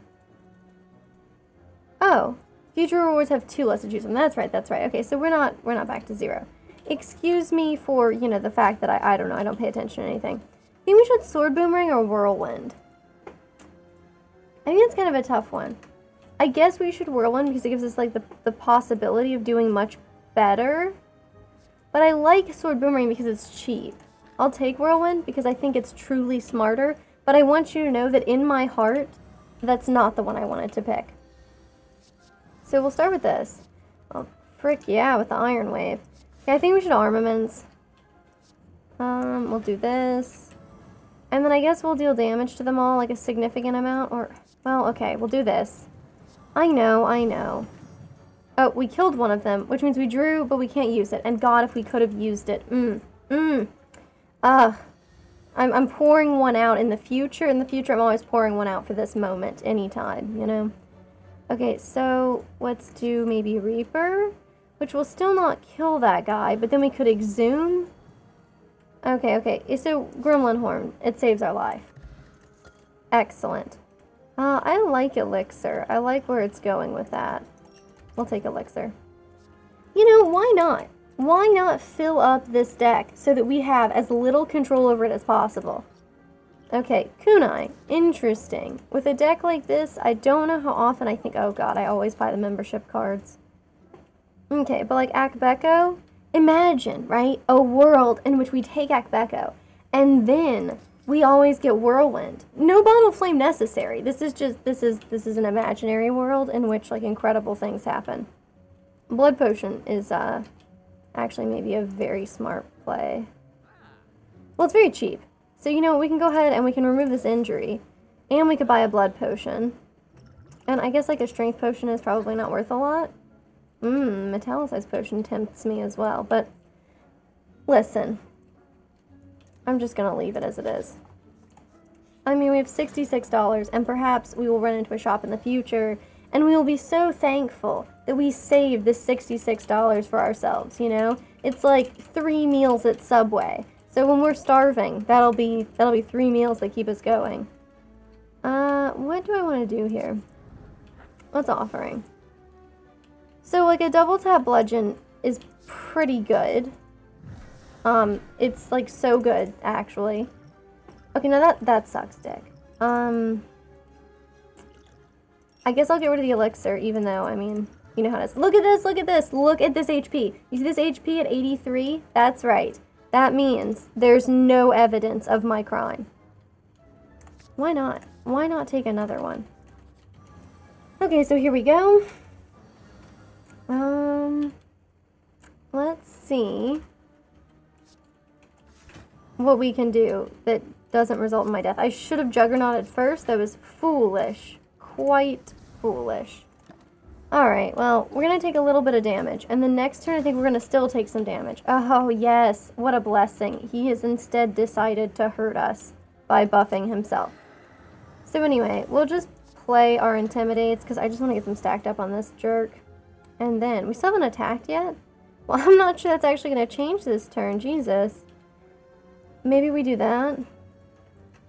Oh, future rewards have two less to choose from. That's right, that's right. Okay, so we're not we're not back to zero. Excuse me for, you know, the fact that I, I don't know, I don't pay attention to anything. I think we should Sword Boomerang or Whirlwind. I think it's kind of a tough one. I guess we should Whirlwind because it gives us, like, the, the possibility of doing much better. But I like Sword Boomerang because it's cheap. I'll take Whirlwind because I think it's truly smarter. But I want you to know that in my heart, that's not the one I wanted to pick. So we'll start with this. Oh, frick yeah, with the Iron Wave. Yeah, I think we should armaments. Um, we'll do this. And then I guess we'll deal damage to them all, like a significant amount, or... Well, okay, we'll do this. I know, I know. Oh, we killed one of them, which means we drew, but we can't use it. And God, if we could have used it. Mmm. Mmm. Ugh. I'm, I'm pouring one out in the future. In the future, I'm always pouring one out for this moment, anytime, you know? Okay, so let's do maybe Reaper. Which will still not kill that guy, but then we could exhume. Okay, okay. So, Gremlin Horn. It saves our life. Excellent. Uh, I like Elixir. I like where it's going with that. We'll take Elixir. You know, why not? Why not fill up this deck so that we have as little control over it as possible? Okay, Kunai. Interesting. With a deck like this, I don't know how often I think, oh god, I always buy the membership cards. Okay, but like Akabeko, imagine, right? A world in which we take Akabeko and then we always get whirlwind. No bottle flame necessary. This is just this is this is an imaginary world in which like incredible things happen. Blood potion is uh actually maybe a very smart play. Well, it's very cheap. So you know, we can go ahead and we can remove this injury and we could buy a blood potion. And I guess like a strength potion is probably not worth a lot. Mmm, metallicized potion tempts me as well, but listen. I'm just gonna leave it as it is. I mean, we have $66, and perhaps we will run into a shop in the future, and we will be so thankful that we saved this $66 for ourselves, you know? It's like three meals at Subway. So when we're starving, that'll be that'll be three meals that keep us going. Uh, what do I want to do here? What's offering? So like a double tap bludgeon is pretty good. Um, it's like so good actually. Okay, now that that sucks, Dick. Um, I guess I'll get rid of the elixir, even though I mean, you know how it is. Look at this! Look at this! Look at this HP. You see this HP at 83? That's right. That means there's no evidence of my crime. Why not? Why not take another one? Okay, so here we go. Um, let's see what we can do that doesn't result in my death. I should have juggernauted first. That was foolish. Quite foolish. Alright, well, we're going to take a little bit of damage. And the next turn, I think we're going to still take some damage. Oh, yes. What a blessing. He has instead decided to hurt us by buffing himself. So anyway, we'll just play our Intimidates, because I just want to get them stacked up on this jerk. And then, we still haven't attacked yet? Well, I'm not sure that's actually going to change this turn. Jesus. Maybe we do that.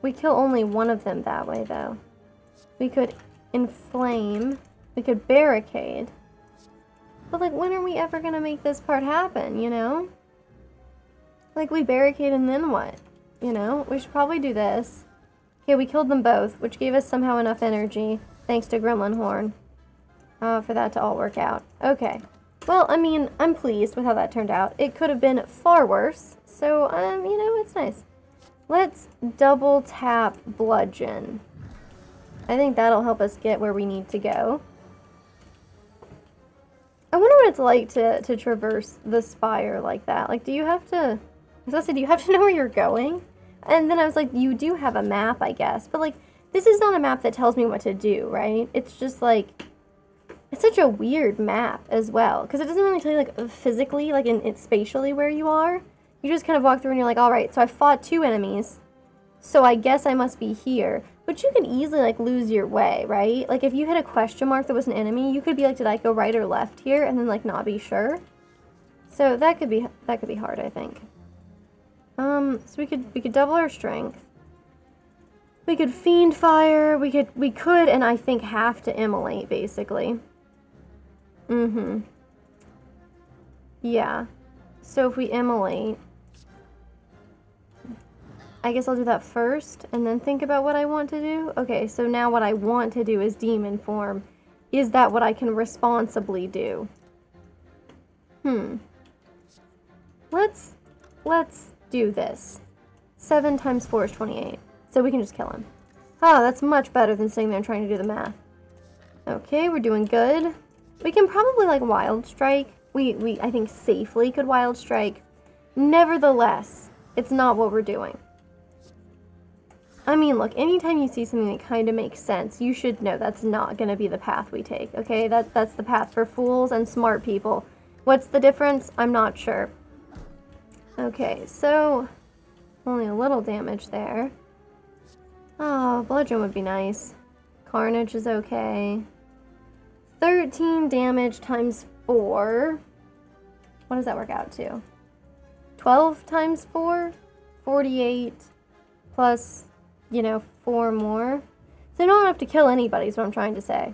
We kill only one of them that way, though. We could inflame. We could barricade. But, like, when are we ever going to make this part happen, you know? Like, we barricade and then what? You know? We should probably do this. Okay, we killed them both, which gave us somehow enough energy, thanks to Gremlin Horn uh, for that to all work out. Okay. Well, I mean, I'm pleased with how that turned out. It could have been far worse, so, um, you know, it's nice. Let's double tap Bludgeon. I think that'll help us get where we need to go. I wonder what it's like to, to traverse the spire like that. Like, do you have to... I say, do you have to know where you're going? And then I was like, you do have a map, I guess. But, like, this is not a map that tells me what to do, right? It's just, like... It's such a weird map as well. Because it doesn't really tell you, like, physically, like, in, in spatially where you are. You just kind of walk through and you're like, alright, so I fought two enemies. So I guess I must be here. But you can easily, like, lose your way, right? Like, if you had a question mark that was an enemy, you could be like, did I go right or left here? And then, like, not be sure. So that could be, that could be hard, I think. Um, so we could, we could double our strength. We could fiend fire, we could, we could, and I think have to immolate, basically. Mm-hmm. Yeah. So if we immolate, I guess I'll do that first and then think about what I want to do. Okay, so now what I want to do is demon form. Is that what I can responsibly do? Hmm. Let's, let's do this. 7 times 4 is 28. So we can just kill him. Ah, that's much better than sitting there trying to do the math. Okay, we're doing good. We can probably, like, Wild Strike. We, we, I think, safely could Wild Strike. Nevertheless, it's not what we're doing. I mean, look, anytime you see something that kind of makes sense, you should know that's not going to be the path we take, okay? That, that's the path for fools and smart people. What's the difference? I'm not sure. Okay, so only a little damage there. Oh, bludgeon would be nice. Carnage is okay. 13 damage times 4. What does that work out to? 12 times 4? 48 plus you know, four more. So I don't have to kill anybody is what I'm trying to say.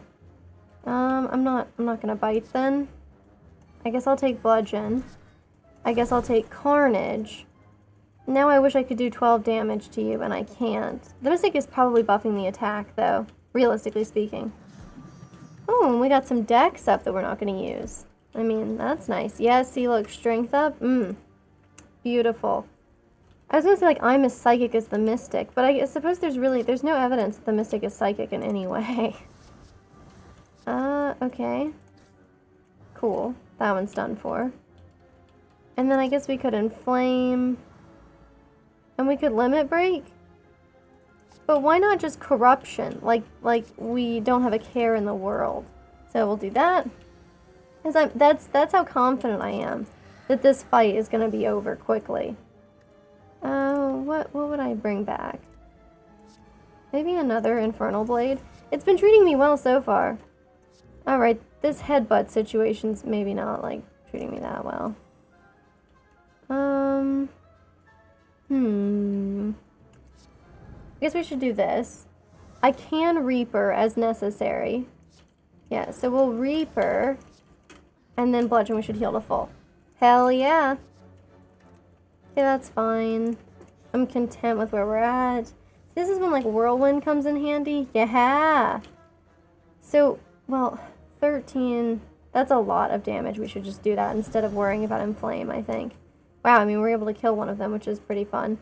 Um, I'm not, I'm not gonna bite then. I guess I'll take Bludgeon. I guess I'll take Carnage. Now I wish I could do 12 damage to you, and I can't. The mistake is probably buffing the attack, though, realistically speaking. Oh, and we got some dex up that we're not going to use. I mean, that's nice. Yeah, see, look, strength up. Mmm. Beautiful. I was gonna say, like, I'm as psychic as the Mystic, but I suppose there's really, there's no evidence that the Mystic is psychic in any way. Uh, okay. Cool. That one's done for. And then I guess we could inflame. And we could limit break? But why not just corruption? Like, like we don't have a care in the world. So we'll do that. Cause I'm, that's, that's how confident I am that this fight is gonna be over quickly. Oh, what, what would I bring back? Maybe another Infernal Blade? It's been treating me well so far. Alright, this headbutt situation's maybe not, like, treating me that well. Um... Hmm... Guess we should do this. I can Reaper as necessary. Yeah, so we'll Reaper, and then Bludgeon we should heal to full. Hell yeah! Okay, that's fine. I'm content with where we're at. This is when, like, Whirlwind comes in handy. Yeah! So, well, 13... That's a lot of damage. We should just do that instead of worrying about Inflame, I think. Wow, I mean, we are able to kill one of them, which is pretty fun.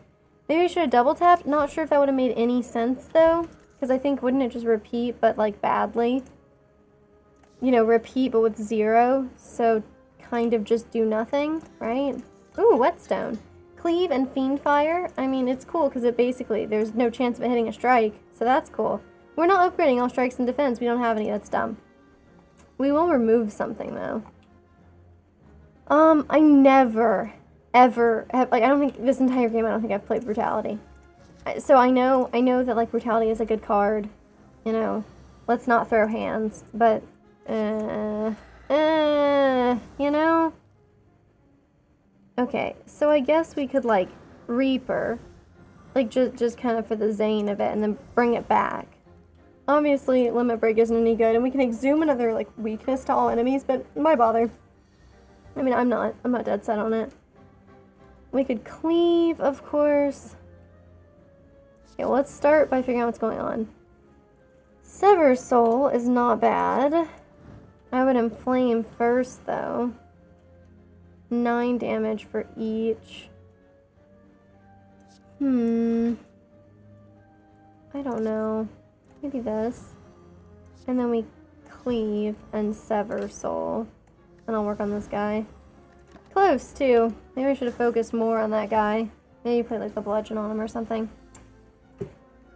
Maybe we should have double tapped. Not sure if that would have made any sense, though. Because I think, wouldn't it just repeat, but, like, badly? You know, repeat, but with zero. So, kind of just do nothing, right? Ooh, whetstone. Cleave and Fiend Fire, I mean, it's cool because it basically, there's no chance of it hitting a strike, so that's cool. We're not upgrading all strikes and defense. We don't have any. That's dumb. We will remove something, though. Um, I never, ever have, like, I don't think, this entire game, I don't think I've played Brutality. So I know, I know that, like, Brutality is a good card. You know, let's not throw hands, but, uh, uh, you know? Okay, so I guess we could, like, Reaper. Like, just, just kind of for the zane of it, and then bring it back. Obviously, Limit Break isn't any good, and we can exhume another, like, weakness to all enemies, but why bother? I mean, I'm not. I'm not dead set on it. We could Cleave, of course. Okay, let's start by figuring out what's going on. Sever Soul is not bad. I would Inflame first, though. 9 damage for each. Hmm. I don't know. maybe this. And then we cleave and sever soul. And I'll work on this guy. Close, too. Maybe I should have focused more on that guy. Maybe play like the bludgeon on him or something.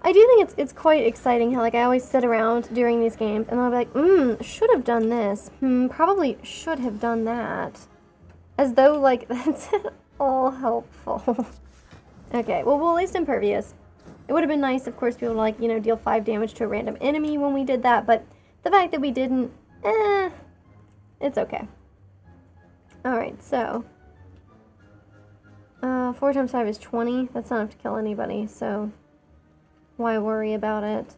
I do think it's it's quite exciting how like I always sit around during these games and I'll be like, hmm, should have done this. Hmm, probably should have done that. As though like that's all helpful. okay, well, well at least impervious. It would have been nice, of course, people like, you know, deal 5 damage to a random enemy when we did that, but the fact that we didn't, eh, it's okay. Alright, so, uh, 4 times 5 is 20. That's not enough to kill anybody, so why worry about it?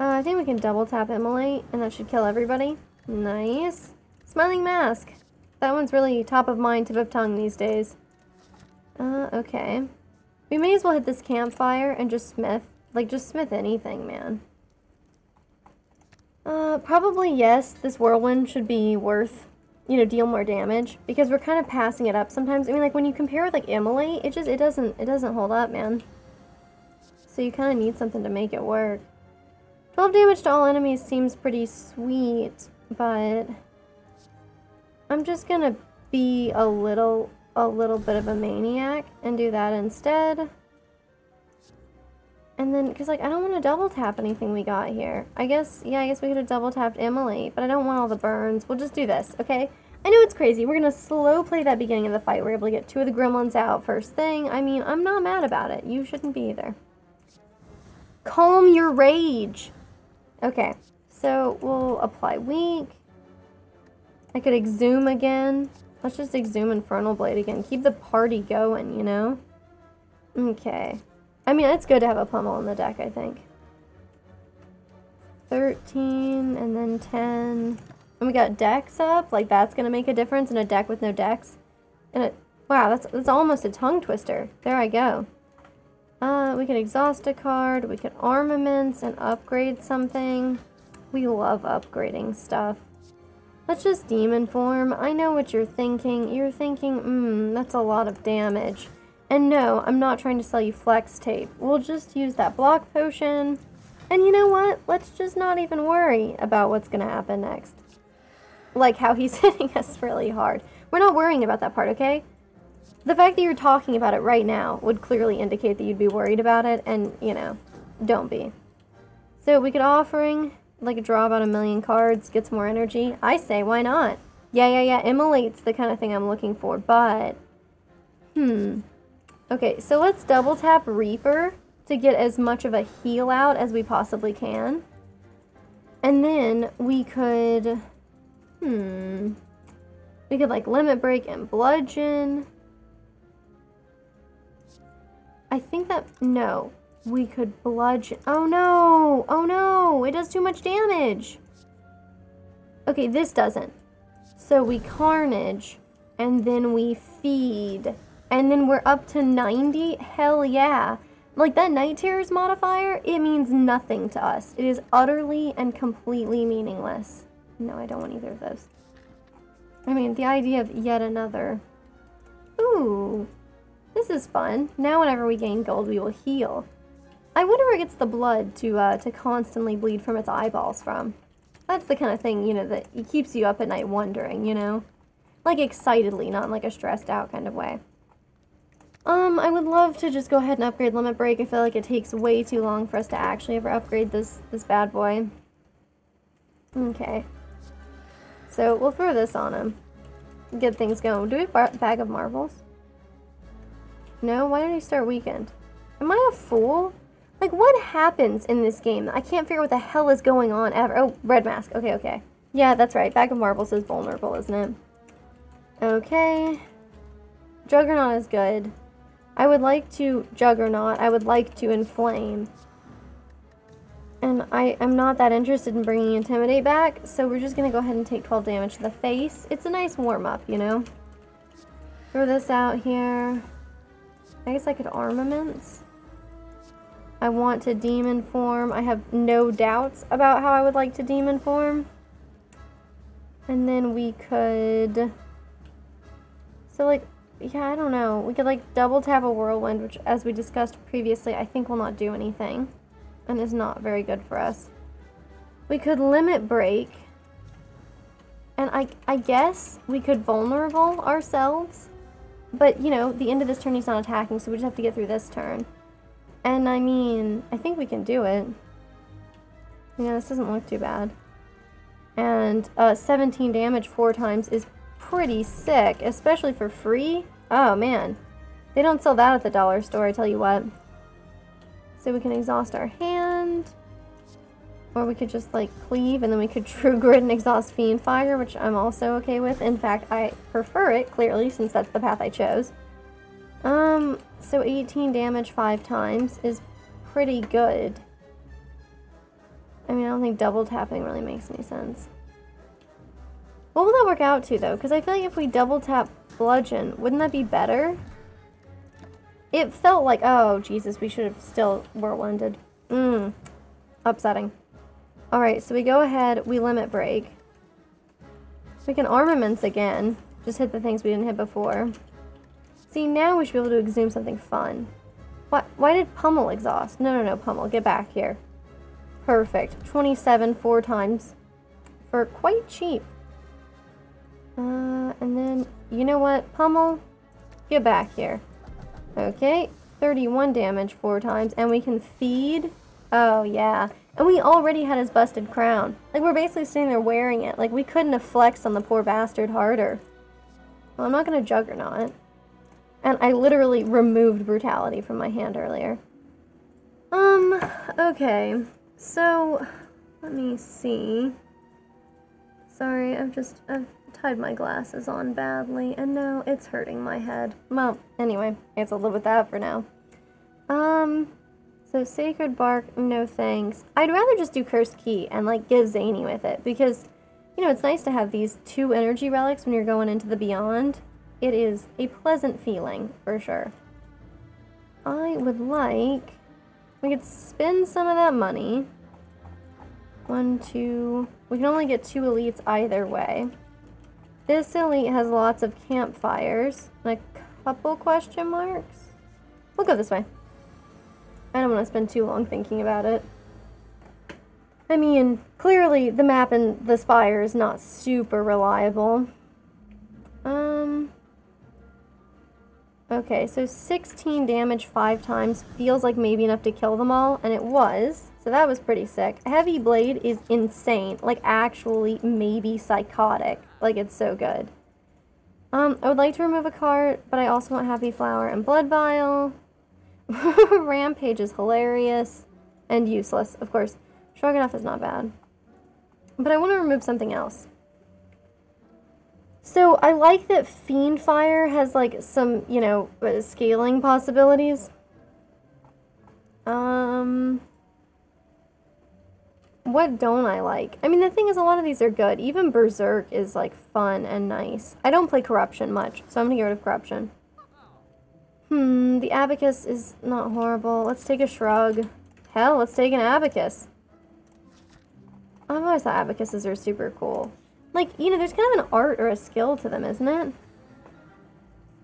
Uh, I think we can double tap Immolate, and that should kill everybody. Nice. Smiling Mask. That one's really top of mind, tip of tongue these days. Uh, okay. We may as well hit this campfire and just smith. Like, just smith anything, man. Uh, probably yes, this whirlwind should be worth, you know, deal more damage. Because we're kind of passing it up sometimes. I mean, like, when you compare with, like, Emily, it just, it doesn't, it doesn't hold up, man. So you kind of need something to make it work. 12 damage to all enemies seems pretty sweet, but... I'm just gonna be a little a little bit of a maniac and do that instead. And then, because, like, I don't want to double tap anything we got here. I guess, yeah, I guess we could have double tapped Emily, but I don't want all the burns. We'll just do this, okay? I know it's crazy. We're going to slow play that beginning of the fight. We're able to get two of the gremlins out first thing. I mean, I'm not mad about it. You shouldn't be either. Calm your rage. Okay, so we'll apply weak. I could exhume again. Let's just exhume Infernal Blade again. Keep the party going, you know? Okay. I mean, it's good to have a pummel in the deck, I think. 13, and then 10. And we got dex up. Like, that's going to make a difference in a deck with no dex. And it, wow, that's, that's almost a tongue twister. There I go. Uh, we can exhaust a card. We can armaments and upgrade something. We love upgrading stuff. Let's just demon form. I know what you're thinking. You're thinking, mmm, that's a lot of damage. And no, I'm not trying to sell you flex tape. We'll just use that block potion. And you know what? Let's just not even worry about what's going to happen next. Like how he's hitting us really hard. We're not worrying about that part, okay? The fact that you're talking about it right now would clearly indicate that you'd be worried about it, and, you know, don't be. So we could offering like draw about a million cards, get some more energy. I say, why not? Yeah, yeah, yeah, immolate's the kind of thing I'm looking for, but... Hmm. Okay, so let's double tap Reaper to get as much of a heal out as we possibly can. And then we could... Hmm... We could, like, Limit Break and Bludgeon. I think that... No we could bludgeon. Oh no! Oh no! It does too much damage! Okay, this doesn't. So we carnage, and then we feed, and then we're up to 90? Hell yeah! Like, that Night Terrors modifier, it means nothing to us. It is utterly and completely meaningless. No, I don't want either of those. I mean, the idea of yet another. Ooh, this is fun. Now whenever we gain gold, we will heal. I wonder where it gets the blood to, uh, to constantly bleed from its eyeballs from. That's the kind of thing, you know, that keeps you up at night wondering, you know? Like excitedly, not in like a stressed out kind of way. Um, I would love to just go ahead and upgrade Limit Break. I feel like it takes way too long for us to actually ever upgrade this, this bad boy. Okay. So, we'll throw this on him. Get things going. Do we have a bag of marbles? No? Why did he start weekend? Am I a fool? Like, what happens in this game? I can't figure what the hell is going on ever. Oh, red mask. Okay, okay. Yeah, that's right. Bag of Marbles is vulnerable, isn't it? Okay. Juggernaut is good. I would like to Juggernaut. I would like to Inflame. And I am not that interested in bringing Intimidate back, so we're just going to go ahead and take 12 damage to the face. It's a nice warm-up, you know? Throw this out here. I guess I could Armaments. I want to demon form. I have no doubts about how I would like to demon form. And then we could... So, like, yeah, I don't know. We could, like, double tap a whirlwind, which, as we discussed previously, I think will not do anything. and is not very good for us. We could limit break. And I, I guess we could vulnerable ourselves. But, you know, the end of this turn he's not attacking, so we just have to get through this turn. And I mean, I think we can do it. You know, this doesn't look too bad. And uh, 17 damage four times is pretty sick, especially for free. Oh, man. They don't sell that at the dollar store, I tell you what. So we can exhaust our hand. Or we could just like cleave and then we could true grit and exhaust fiend fire, which I'm also okay with. In fact, I prefer it clearly since that's the path I chose. Um, so 18 damage five times is pretty good. I mean, I don't think double tapping really makes any sense. What will that work out to though? Because I feel like if we double tap bludgeon, wouldn't that be better? It felt like, oh, Jesus, we should have still were winded. Mmm. Upsetting. Alright, so we go ahead, we limit break. So We can armaments again. Just hit the things we didn't hit before. See, now we should be able to exhume something fun. Why, why did Pummel exhaust? No, no, no, Pummel, get back here. Perfect. 27 four times. For quite cheap. Uh, and then, you know what, Pummel? Get back here. Okay, 31 damage four times, and we can feed. Oh, yeah. And we already had his busted crown. Like, we're basically sitting there wearing it. Like, we couldn't have flexed on the poor bastard harder. Well, I'm not going to Juggernaut. And I literally removed Brutality from my hand earlier. Um, okay. So, let me see. Sorry, I've just, I've tied my glasses on badly, and now it's hurting my head. Well, anyway, I guess I'll live with that for now. Um, so Sacred Bark, no thanks. I'd rather just do Cursed Key and, like, get zany with it, because, you know, it's nice to have these two energy relics when you're going into the Beyond. It is a pleasant feeling, for sure. I would like... We could spend some of that money. One, two... We can only get two elites either way. This elite has lots of campfires and a couple question marks. We'll go this way. I don't want to spend too long thinking about it. I mean, clearly the map and the spire is not super reliable. Um... Okay, so 16 damage five times feels like maybe enough to kill them all, and it was. So that was pretty sick. Heavy Blade is insane. Like, actually, maybe psychotic. Like, it's so good. Um, I would like to remove a card, but I also want Happy Flower and Blood Vial. Rampage is hilarious and useless, of course. Stroganoff is not bad. But I want to remove something else. So I like that Fiend Fire has like some, you know, uh, scaling possibilities. Um, what don't I like? I mean, the thing is, a lot of these are good. Even Berserk is, like, fun and nice. I don't play Corruption much, so I'm gonna get rid of Corruption. Hmm, the Abacus is not horrible. Let's take a Shrug. Hell, let's take an Abacus. I've always thought Abacuses are super cool. Like, you know, there's kind of an art or a skill to them, isn't it?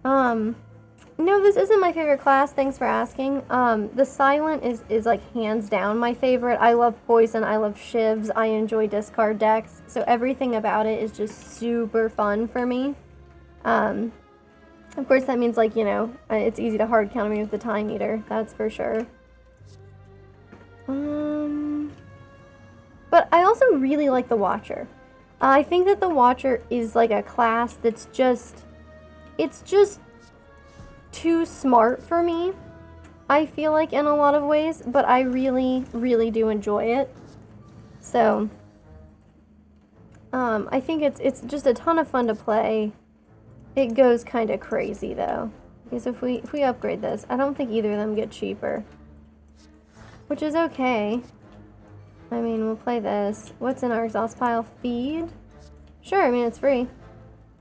Um, no, this isn't my favorite class. Thanks for asking. Um, the Silent is, is like hands down my favorite. I love Poison. I love Shivs. I enjoy discard decks. So everything about it is just super fun for me. Um, of course, that means like, you know, it's easy to hard counter me with the Time Eater. That's for sure. Um, but I also really like the Watcher. I think that the Watcher is like a class that's just, it's just too smart for me, I feel like, in a lot of ways, but I really, really do enjoy it. So, um, I think it's, it's just a ton of fun to play. It goes kind of crazy, though. Because if we, if we upgrade this, I don't think either of them get cheaper. Which is okay. I mean, we'll play this. What's in our exhaust pile? Feed? Sure, I mean, it's free.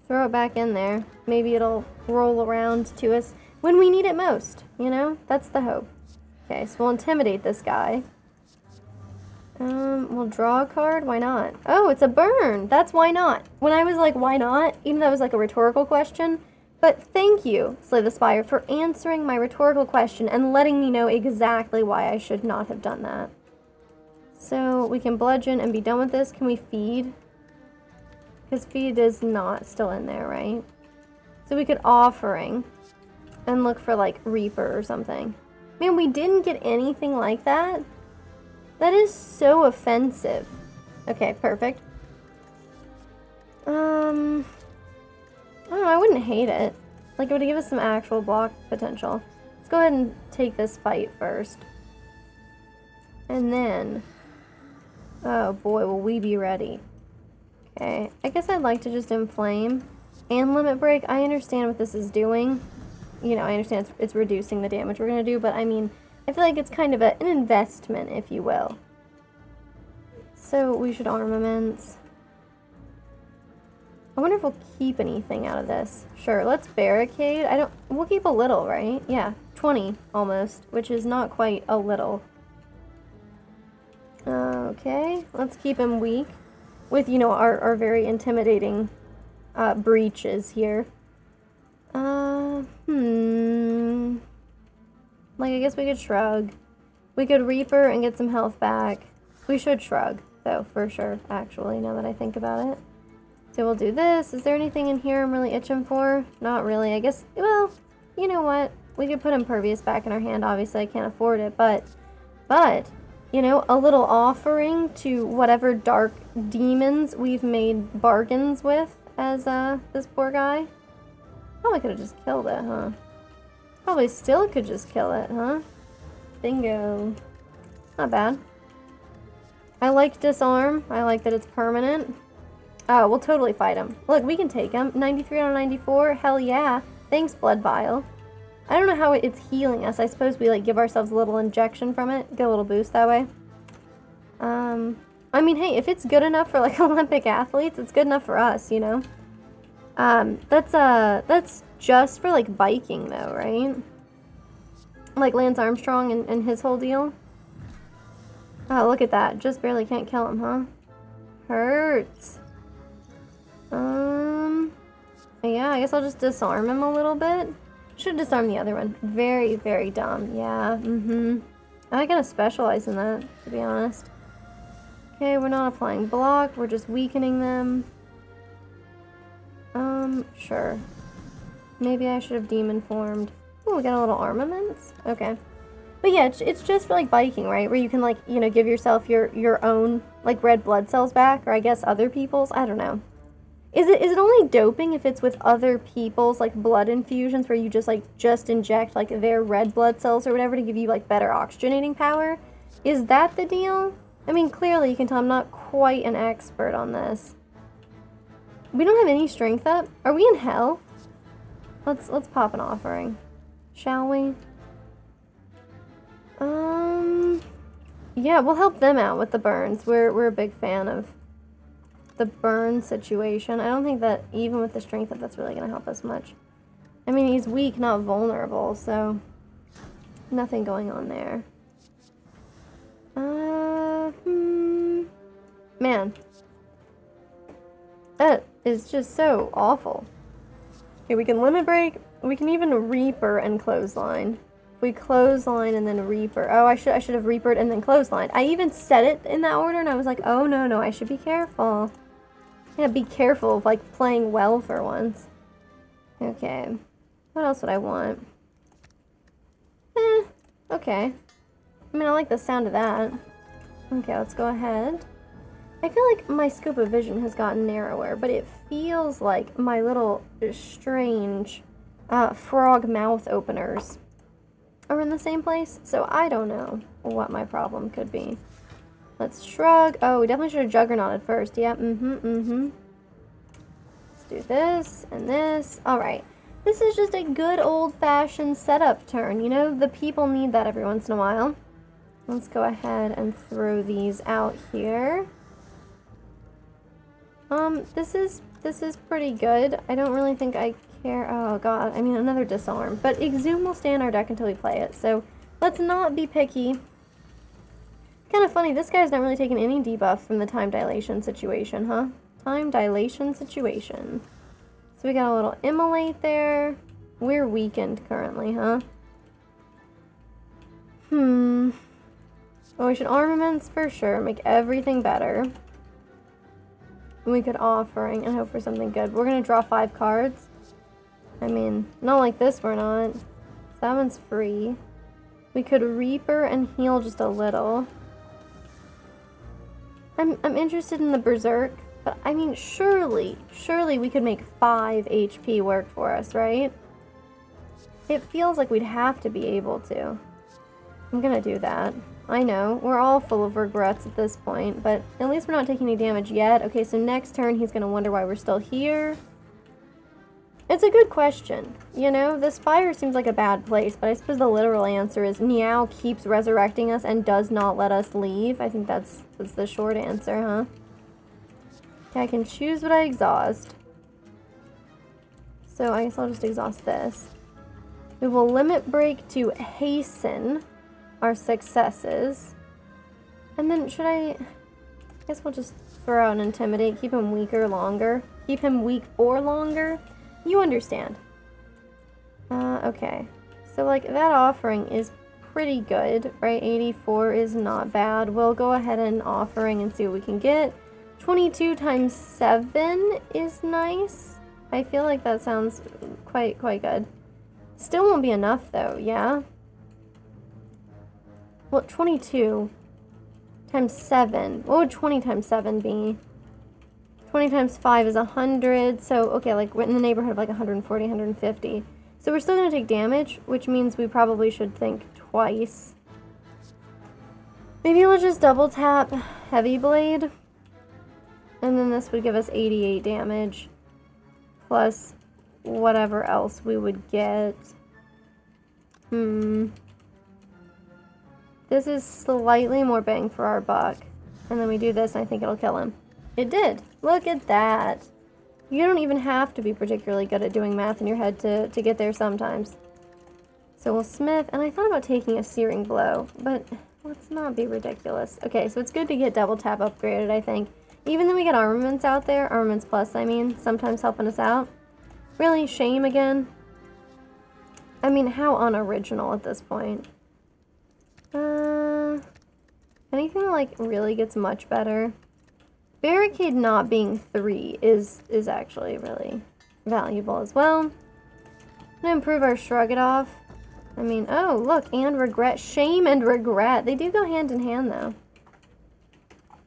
Throw it back in there. Maybe it'll roll around to us when we need it most, you know? That's the hope. Okay, so we'll intimidate this guy. Um, we'll draw a card. Why not? Oh, it's a burn. That's why not. When I was like, why not? Even though it was like a rhetorical question. But thank you, Slay the Spire, for answering my rhetorical question and letting me know exactly why I should not have done that. So we can bludgeon and be done with this. Can we feed? Because feed is not still in there, right? So we could offering and look for like Reaper or something. Man, we didn't get anything like that. That is so offensive. Okay, perfect. Um, I don't know, I wouldn't hate it. Like, it would give us some actual block potential. Let's go ahead and take this fight first. And then... Oh boy, will we be ready. Okay, I guess I'd like to just inflame and limit break. I understand what this is doing. You know, I understand it's, it's reducing the damage we're going to do, but I mean, I feel like it's kind of a, an investment, if you will. So we should armaments. I wonder if we'll keep anything out of this. Sure, let's barricade. I don't, we'll keep a little, right? Yeah, 20 almost, which is not quite a little. Okay, let's keep him weak with, you know, our, our very intimidating uh, breaches here. Uh, hmm. Like, I guess we could shrug. We could Reaper and get some health back. We should shrug, though, for sure, actually, now that I think about it. So we'll do this. Is there anything in here I'm really itching for? Not really. I guess, well, you know what? We could put Impervious back in our hand. Obviously, I can't afford it, but, but, you know, a little offering to whatever dark demons we've made bargains with as, uh, this poor guy. Probably could have just killed it, huh? Probably still could just kill it, huh? Bingo. Not bad. I like disarm. I like that it's permanent. Oh, we'll totally fight him. Look, we can take him. 93 out of 94. Hell yeah. Thanks, Blood Vial. I don't know how it's healing us. I suppose we, like, give ourselves a little injection from it. Get a little boost that way. Um, I mean, hey, if it's good enough for, like, Olympic athletes, it's good enough for us, you know? Um, that's, uh, that's just for, like, biking, though, right? Like Lance Armstrong and, and his whole deal. Oh, look at that. Just barely can't kill him, huh? Hurts. Um, yeah, I guess I'll just disarm him a little bit. Should disarm the other one. Very, very dumb. Yeah, mm-hmm. I gotta specialize in that, to be honest. Okay, we're not applying block. We're just weakening them. Um, sure. Maybe I should have demon formed. Oh, we got a little armaments? Okay. But yeah, it's, it's just for like biking, right? Where you can like, you know, give yourself your, your own like red blood cells back, or I guess other people's. I don't know. Is it is it only doping if it's with other people's like blood infusions where you just like just inject like their red blood cells or whatever to give you like better oxygenating power? Is that the deal? I mean, clearly you can tell I'm not quite an expert on this. We don't have any strength up. Are we in hell? Let's let's pop an offering. Shall we? Um yeah, we'll help them out with the burns. We're we're a big fan of the burn situation. I don't think that even with the strength that that's really going to help us much. I mean, he's weak, not vulnerable, so nothing going on there. Uh, hmm. Man. That is just so awful. Okay, we can limit break. We can even Reaper and clothesline. We clothesline and then Reaper. Oh, I should I should have Reapered and then clothesline. I even said it in that order and I was like, oh no, no, I should be careful. Yeah, be careful of like playing well for once. Okay. What else would I want? Eh, okay. I mean, I like the sound of that. Okay, let's go ahead. I feel like my scope of vision has gotten narrower, but it feels like my little strange uh, frog mouth openers are in the same place, so I don't know what my problem could be. Let's shrug. Oh, we definitely should have juggernauted first. Yeah, mm-hmm, mm-hmm. Let's do this and this. All right. This is just a good old-fashioned setup turn. You know, the people need that every once in a while. Let's go ahead and throw these out here. Um, this is this is pretty good. I don't really think I care. Oh god, I mean another disarm. But Exhume will stay in our deck until we play it. So let's not be picky. Kind of funny, this guy's not really taking any debuff from the time dilation situation, huh? Time dilation situation. So we got a little immolate there. We're weakened currently, huh? Hmm. Well, we should armaments for sure. Make everything better. We could offering and hope for something good. We're gonna draw five cards. I mean, not like this we're not. That one's free. We could Reaper and heal just a little. I'm, I'm interested in the Berserk, but I mean, surely, surely we could make 5 HP work for us, right? It feels like we'd have to be able to. I'm gonna do that. I know, we're all full of regrets at this point, but at least we're not taking any damage yet. Okay, so next turn he's gonna wonder why we're still here. It's a good question. You know, the Spire seems like a bad place, but I suppose the literal answer is Neow keeps resurrecting us and does not let us leave. I think that's, that's the short answer, huh? Okay, I can choose what I exhaust. So I guess I'll just exhaust this. We will limit break to hasten our successes. And then should I... I guess we'll just throw out an intimidate, keep him weaker longer. Keep him weak for longer. You understand. Uh, okay. So, like, that offering is pretty good, right? 84 is not bad. We'll go ahead and offering and see what we can get. 22 times 7 is nice. I feel like that sounds quite, quite good. Still won't be enough, though, yeah? Well, 22 times 7. What would 20 times 7 be? 20 times 5 is 100, so okay, like we're in the neighborhood of like 140, 150. So we're still going to take damage, which means we probably should think twice. Maybe we'll just double tap Heavy Blade. And then this would give us 88 damage. Plus whatever else we would get. Hmm. This is slightly more bang for our buck. And then we do this and I think it'll kill him. It did. Look at that. You don't even have to be particularly good at doing math in your head to, to get there sometimes. So we'll smith, and I thought about taking a searing blow, but let's not be ridiculous. Okay, so it's good to get double tap upgraded, I think. Even though we get armaments out there, armaments plus, I mean, sometimes helping us out. Really, shame again? I mean, how unoriginal at this point. Uh, anything like really gets much better? Barricade not being three is, is actually really valuable as well. Gonna improve our shrug it off. I mean, oh, look, and regret. Shame and regret. They do go hand in hand, though.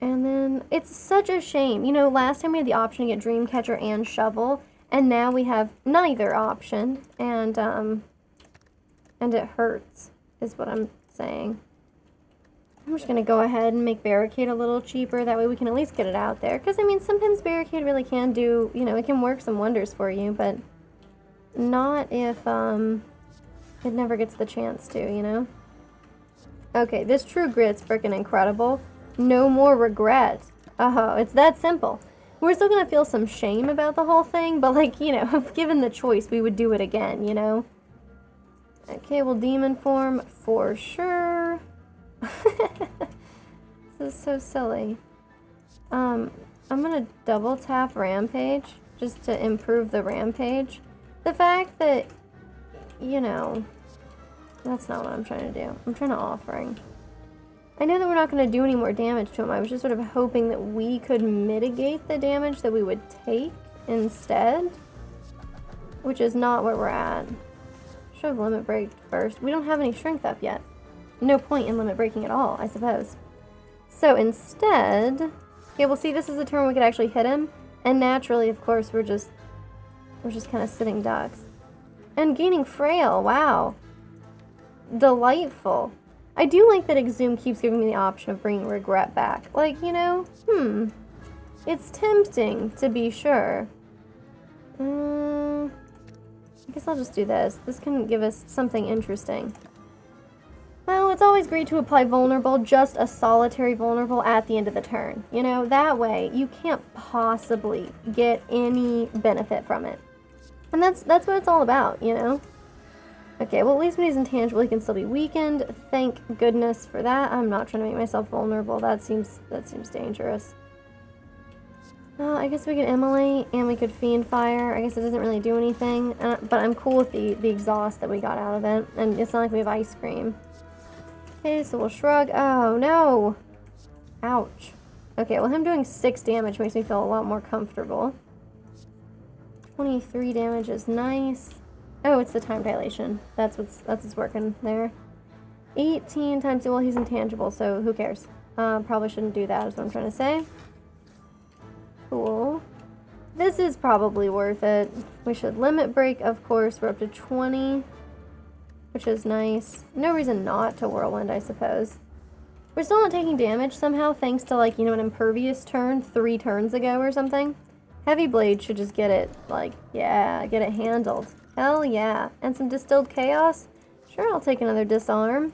And then, it's such a shame. You know, last time we had the option to get Dreamcatcher and Shovel, and now we have neither option, and, um, and it hurts, is what I'm saying. I'm just going to go ahead and make Barricade a little cheaper. That way we can at least get it out there. Because, I mean, sometimes Barricade really can do, you know, it can work some wonders for you. But not if um, it never gets the chance to, you know? Okay, this True Grit's freaking incredible. No more regret. Oh, uh -huh, it's that simple. We're still going to feel some shame about the whole thing. But, like, you know, given the choice, we would do it again, you know? Okay, well, Demon Form for sure. this is so silly. Um, I'm gonna double tap Rampage just to improve the Rampage. The fact that, you know, that's not what I'm trying to do. I'm trying to offering. I know that we're not to do any more damage to him. I was just sort of hoping that we could mitigate the damage that we would take instead. Which is not where we're at. Should have limit break first. We don't have any strength up yet no point in limit breaking at all, I suppose. So instead, okay, we'll see this is a turn we could actually hit him, and naturally, of course, we're just, we're just kind of sitting ducks. And gaining frail, wow. Delightful. I do like that Exhume keeps giving me the option of bringing regret back. Like, you know, hmm, it's tempting, to be sure. Um, I guess I'll just do this. This can give us something interesting. Well, it's always great to apply vulnerable, just a solitary vulnerable at the end of the turn. You know, that way you can't possibly get any benefit from it. And that's that's what it's all about, you know? Okay, well at least when he's intangible he can still be weakened. Thank goodness for that. I'm not trying to make myself vulnerable. That seems that seems dangerous. I guess we could immolate and we could fiend fire. I guess it doesn't really do anything, uh, but I'm cool with the, the exhaust that we got out of it. And it's not like we have ice cream. Okay, so we'll shrug. Oh, no. Ouch. Okay, well him doing 6 damage makes me feel a lot more comfortable. 23 damage is nice. Oh, it's the time dilation. That's what's that's what's working there. 18 times, well, he's intangible, so who cares? Uh, probably shouldn't do that, is what I'm trying to say. Cool. This is probably worth it. We should limit break, of course. We're up to 20, which is nice. No reason not to whirlwind, I suppose. We're still not taking damage somehow, thanks to, like, you know, an impervious turn three turns ago or something. Heavy Blade should just get it, like, yeah, get it handled. Hell yeah. And some Distilled Chaos? Sure, I'll take another Disarm.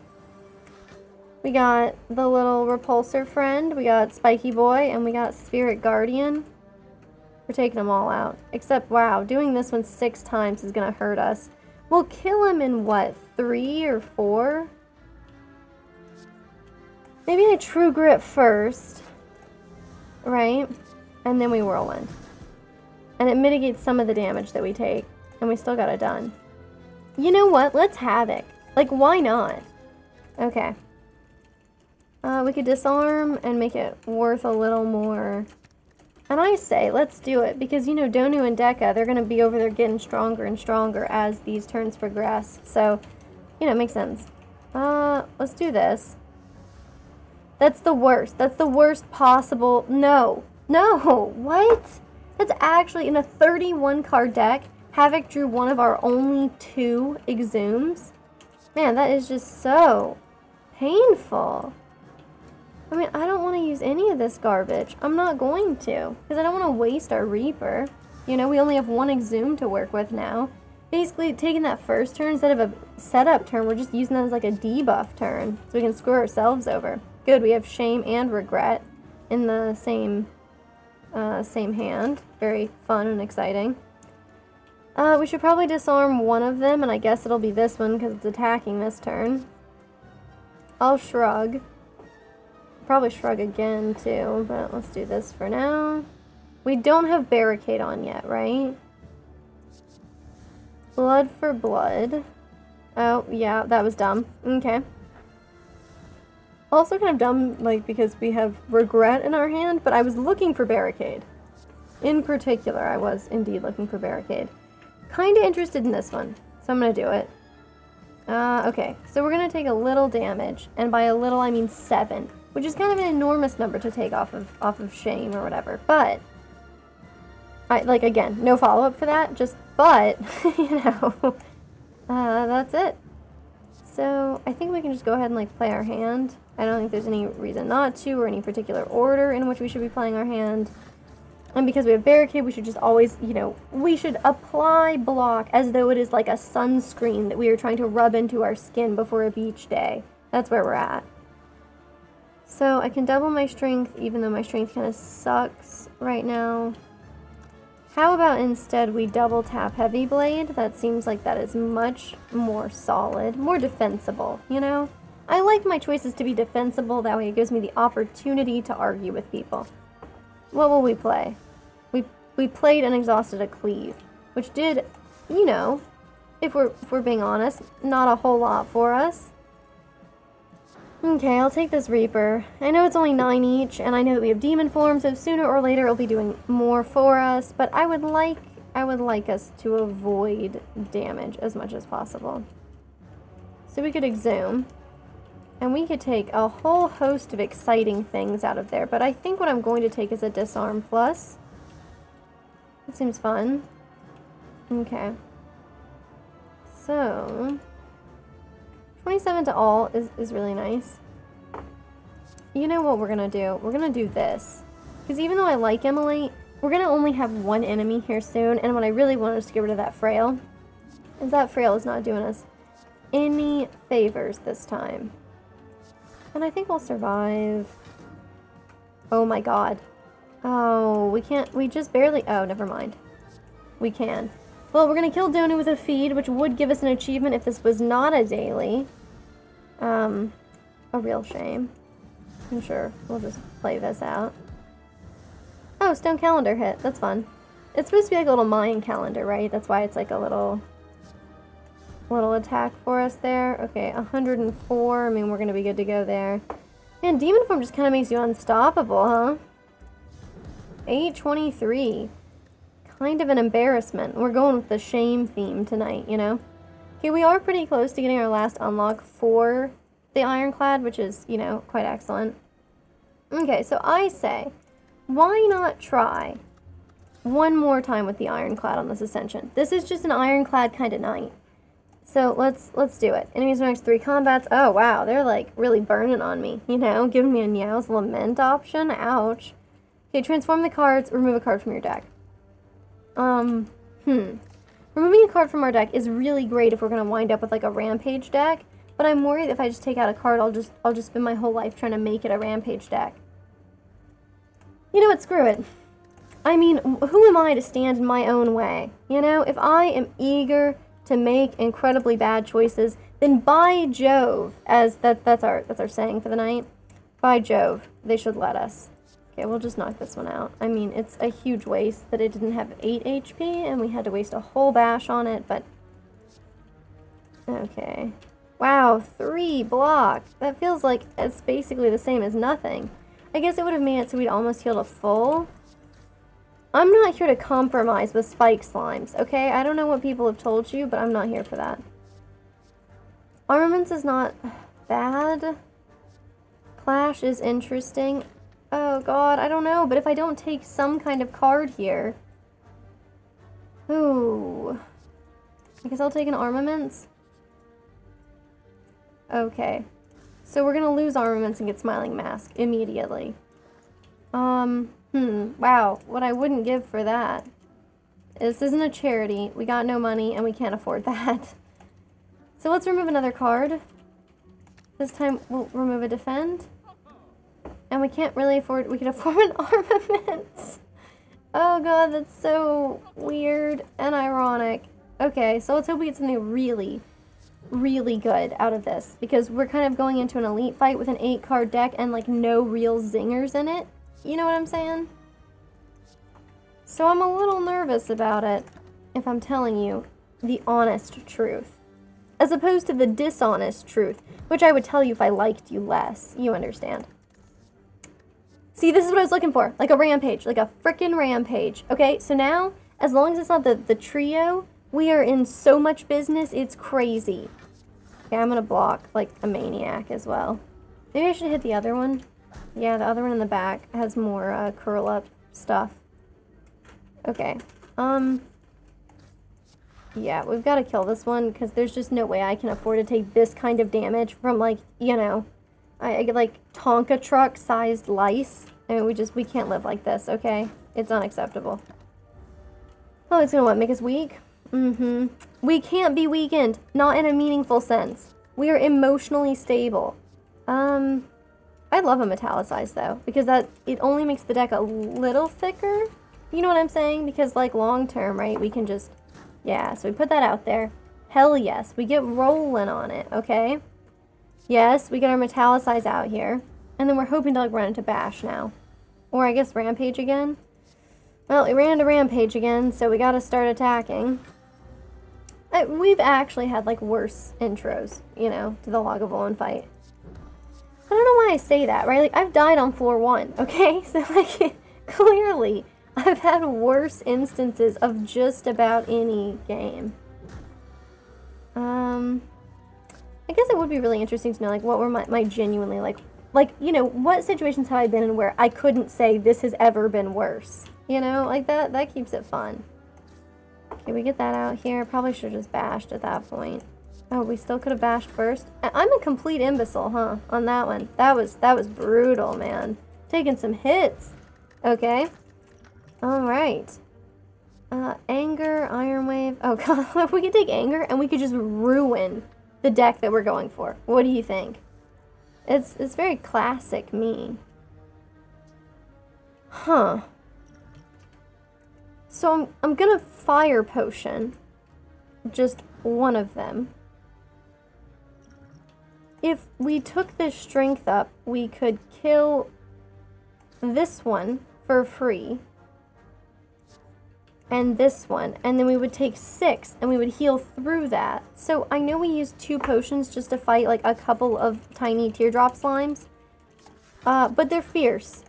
We got the little Repulsor friend, we got Spiky Boy, and we got Spirit Guardian. We're taking them all out. Except, wow, doing this one six times is going to hurt us. We'll kill him in, what, three or four? Maybe a True Grit first. Right? And then we Whirlwind. And it mitigates some of the damage that we take. And we still got it done. You know what? Let's Havoc. Like, why not? Okay. Uh, we could disarm and make it worth a little more and I say, let's do it, because, you know, Donu and Deka, they're going to be over there getting stronger and stronger as these turns progress. So, you know, it makes sense. Uh, let's do this. That's the worst. That's the worst possible... No. No. What? That's actually, in a 31 card deck, Havoc drew one of our only two Exhumes. Man, that is just so painful. I mean, I don't want to use any of this garbage. I'm not going to, because I don't want to waste our Reaper. You know, we only have one Exhume to work with now. Basically, taking that first turn instead of a setup turn, we're just using that as like a debuff turn, so we can screw ourselves over. Good, we have Shame and Regret in the same, uh, same hand. Very fun and exciting. Uh, we should probably disarm one of them, and I guess it'll be this one because it's attacking this turn. I'll shrug. Probably shrug again too, but let's do this for now. We don't have barricade on yet, right? Blood for blood. Oh, yeah, that was dumb. Okay. Also kind of dumb, like, because we have regret in our hand, but I was looking for barricade. In particular, I was indeed looking for barricade. Kind of interested in this one, so I'm to do it. Uh, okay, so we're to take a little damage, and by a little I mean seven which is kind of an enormous number to take off of off of shame or whatever. But I like again, no follow up for that. Just but you know, uh, that's it. So I think we can just go ahead and like play our hand. I don't think there's any reason not to, or any particular order in which we should be playing our hand. And because we have barricade, we should just always, you know, we should apply block as though it is like a sunscreen that we are trying to rub into our skin before a beach day. That's where we're at. So I can double my strength even though my strength kind of sucks right now. How about instead we double tap Heavy Blade? That seems like that is much more solid, more defensible, you know? I like my choices to be defensible, that way it gives me the opportunity to argue with people. What will we play? We, we played and exhausted a cleave, which did, you know, if we're, if we're being honest, not a whole lot for us. Okay, I'll take this Reaper. I know it's only 9 each, and I know that we have Demon Form, so sooner or later it'll be doing more for us, but I would like I would like us to avoid damage as much as possible. So we could Exhume, and we could take a whole host of exciting things out of there, but I think what I'm going to take is a Disarm Plus. That seems fun. Okay. So... 27 to all is, is really nice. You know what we're to do? We're to do this. Because even though I like Emily, we're to only have one enemy here soon. And what I really want is to get rid of that Frail. And that Frail is not doing us any favors this time. And I think we'll survive. Oh my god. Oh, we can't, we just barely, oh, never mind. We can. Well, we're going to kill Donu with a feed, which would give us an achievement if this was not a daily. Um, a real shame. I'm sure we'll just play this out. Oh, stone calendar hit. That's fun. It's supposed to be like a little Mayan calendar, right? That's why it's like a little... little attack for us there. Okay, 104. I mean, we're going to be good to go there. Man, Demon Form just kind of makes you unstoppable, huh? 823. Kind of an embarrassment. We're going with the shame theme tonight, you know? Okay, we are pretty close to getting our last unlock for the Ironclad, which is, you know, quite excellent. Okay, so I say, why not try one more time with the Ironclad on this Ascension? This is just an Ironclad kind of night. So let's let's do it. Enemies next three combats. Oh wow, they're like really burning on me. You know, giving me a Neow's Lament option. Ouch. Okay, transform the cards. Remove a card from your deck. Um, hmm. Removing a card from our deck is really great if we're gonna wind up with like a Rampage deck. But I'm worried if I just take out a card, I'll just I'll just spend my whole life trying to make it a Rampage deck. You know what? Screw it. I mean, who am I to stand in my own way? You know, if I am eager to make incredibly bad choices, then by Jove, as that that's our that's our saying for the night. By Jove, they should let us. Okay, we'll just knock this one out. I mean, it's a huge waste that it didn't have 8 HP and we had to waste a whole bash on it, but... Okay. Wow, 3 blocks. That feels like it's basically the same as nothing. I guess it would have made it so we'd almost healed a full. I'm not here to compromise with spike slimes, okay? I don't know what people have told you, but I'm not here for that. Armaments is not bad. Clash is interesting. Oh god, I don't know, but if I don't take some kind of card here... Ooh... I guess I'll take an armaments. Okay. So we're gonna lose armaments and get Smiling Mask immediately. Um... Hmm, wow, what I wouldn't give for that. This isn't a charity, we got no money, and we can't afford that. So let's remove another card. This time we'll remove a defend. And we can't really afford, we can afford an armament. oh god, that's so weird and ironic. Okay, so let's hope we get something really, really good out of this. Because we're kind of going into an elite fight with an 8 card deck and like no real zingers in it. You know what I'm saying? So I'm a little nervous about it, if I'm telling you the honest truth. As opposed to the dishonest truth, which I would tell you if I liked you less. You understand. See, this is what I was looking for. Like a rampage. Like a freaking rampage. Okay, so now, as long as it's not the, the trio, we are in so much business, it's crazy. Okay, I'm gonna block, like, a maniac as well. Maybe I should hit the other one. Yeah, the other one in the back has more uh, curl up stuff. Okay. Um. Yeah, we've got to kill this one because there's just no way I can afford to take this kind of damage from like, you know, I, I get like Tonka truck sized lice. I mean, we just, we can't live like this, okay? It's unacceptable. Oh, it's gonna what, make us weak? Mm-hmm. We can't be weakened, not in a meaningful sense. We are emotionally stable. Um, I love a metallicized though, because that it only makes the deck a little thicker. You know what I'm saying? Because like long term, right, we can just, yeah, so we put that out there. Hell yes, we get rolling on it, okay? Yes, we get our metallicize out here. And then we're hoping to like run into Bash now. Or I guess Rampage again. Well, we ran into Rampage again, so we gotta start attacking. I, we've actually had like worse intros, you know, to the Lagavulin fight. I don't know why I say that, right? Like, I've died on floor one, okay? So, like, clearly, I've had worse instances of just about any game. Um, I guess it would be really interesting to know, like, what were my, my genuinely, like, like, you know, what situations have I been in where I couldn't say this has ever been worse? You know, like, that, that keeps it fun. Okay, we get that out here. Probably should have just bashed at that point. Oh, we still could have bashed first. I'm a complete imbecile, huh? On that one. That was that was brutal, man. Taking some hits. Okay. Alright. Uh, anger, Iron Wave. Oh god, we could take anger and we could just ruin the deck that we're going for. What do you think? It's it's very classic me. Huh. So I'm I'm gonna fire potion. Just one of them if we took this strength up, we could kill this one for free. And this one. And then we would take six and we would heal through that. So I know we used two potions just to fight like a couple of tiny teardrop slimes. Uh, but they're fierce.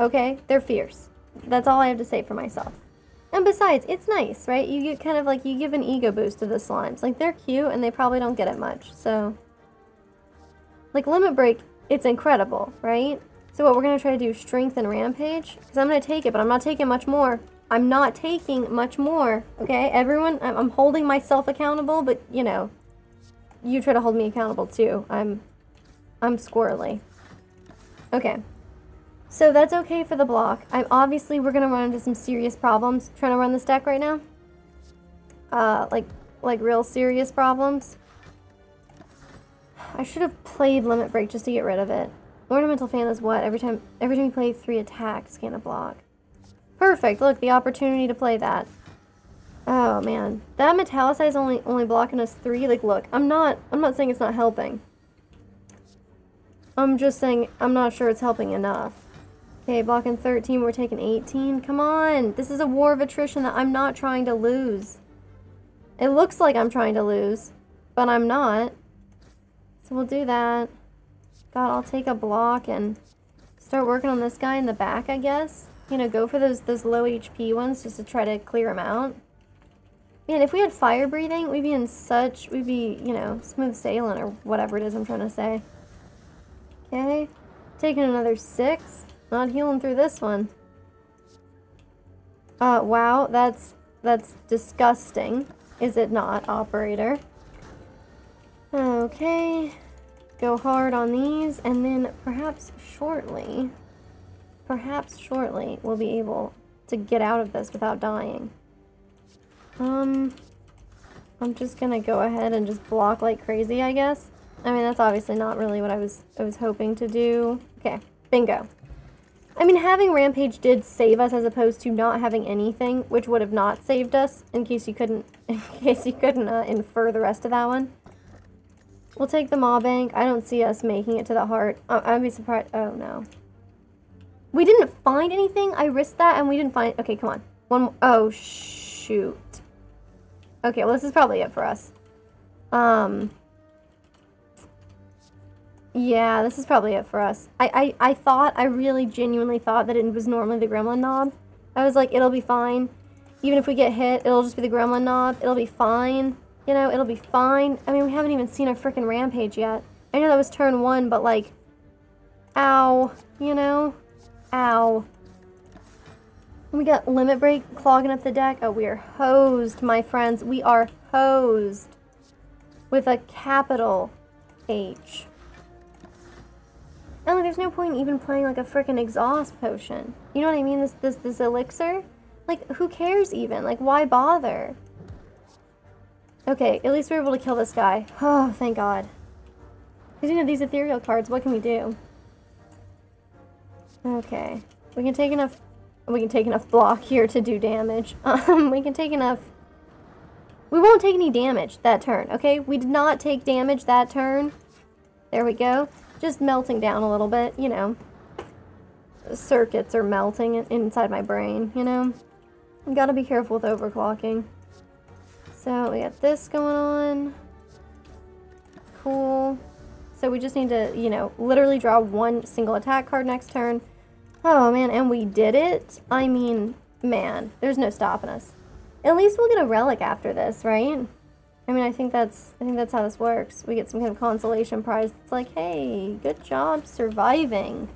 Okay? They're fierce. That's all I have to say for myself. And besides, it's nice, right? You get kind of like, you give an ego boost to the slimes. Like, they're cute and they probably don't get it much, so. Like, Limit Break, it's incredible, right? So what we're going to try to do, Strength and Rampage. Because I'm going to take it, but I'm not taking much more. I'm not taking much more, okay? Everyone, I'm holding myself accountable, but, you know, you try to hold me accountable too. I'm, I'm squirrely. Okay. So that's okay for the block. I'm obviously we're gonna run into some serious problems trying to run this deck right now. Uh, like, like real serious problems. I should have played Limit Break just to get rid of it. Ornamental Fan is what? Every time, every time you play three attacks, can a block. Perfect. Look, the opportunity to play that. Oh man, that metallicize only only blocking us three. Like, look, I'm not I'm not saying it's not helping. I'm just saying I'm not sure it's helping enough. Okay, blocking 13, we're taking 18. Come on, this is a war of attrition that I'm not trying to lose. It looks like I'm trying to lose, but I'm not. So we'll do that. God, I'll take a block and start working on this guy in the back, I guess you know, go for those, those low HP ones just to try to clear them out. Man, if we had fire breathing, we'd be in such, we'd be, you know, smooth sailing or whatever it is I'm trying to say. Okay, taking another six. Not healing through this one. Uh, wow, that's, that's disgusting. Is it not, operator? Okay, go hard on these, and then perhaps shortly perhaps shortly we'll be able to get out of this without dying. Um, I'm just gonna go ahead and just block like crazy, I guess. I mean, that's obviously not really what I was I was hoping to do. Okay, bingo. I mean, having Rampage did save us as opposed to not having anything, which would have not saved us, in case you couldn't, in case you couldn't uh, infer the rest of that one. We'll take the Maw Bank. I don't see us making it to the heart. I'd be surprised. Oh, no. We didn't find anything. I risked that and we didn't find... Okay, come on. One more. Oh, shoot. Okay, well, this is probably it for us. Um... Yeah, this is probably it for us. I, I, I thought, I really genuinely thought that it was normally the gremlin knob. I was like, it'll be fine. Even if we get hit, it'll just be the gremlin knob. It'll be fine. You know, it'll be fine. I mean, we haven't even seen our freaking rampage yet. I know that was turn one, but like, ow, you know? Ow. We got Limit Break clogging up the deck. Oh, we are hosed, my friends. We are hosed. With a capital H. And like, there's no point in even playing like a freaking exhaust potion. You know what I mean? This this this elixir? Like, who cares even? Like, why bother? Okay, at least we are able to kill this guy. Oh, thank God. Because, you know, these ethereal cards, what can we do? Okay. We can take enough... We can take enough block here to do damage. Um, we can take enough... We won't take any damage that turn, okay? We did not take damage that turn. There we go. Just melting down a little bit, you know. Circuits are melting inside my brain, you know? You gotta be careful with overclocking. So, we got this going on. Cool. So we just need to, you know, literally draw one single attack card next turn. Oh man, and we did it? I mean, man, there's no stopping us. At least we'll get a relic after this, right? I mean, I think that's I think that's how this works. We get some kind of consolation prize. It's like, hey, good job surviving.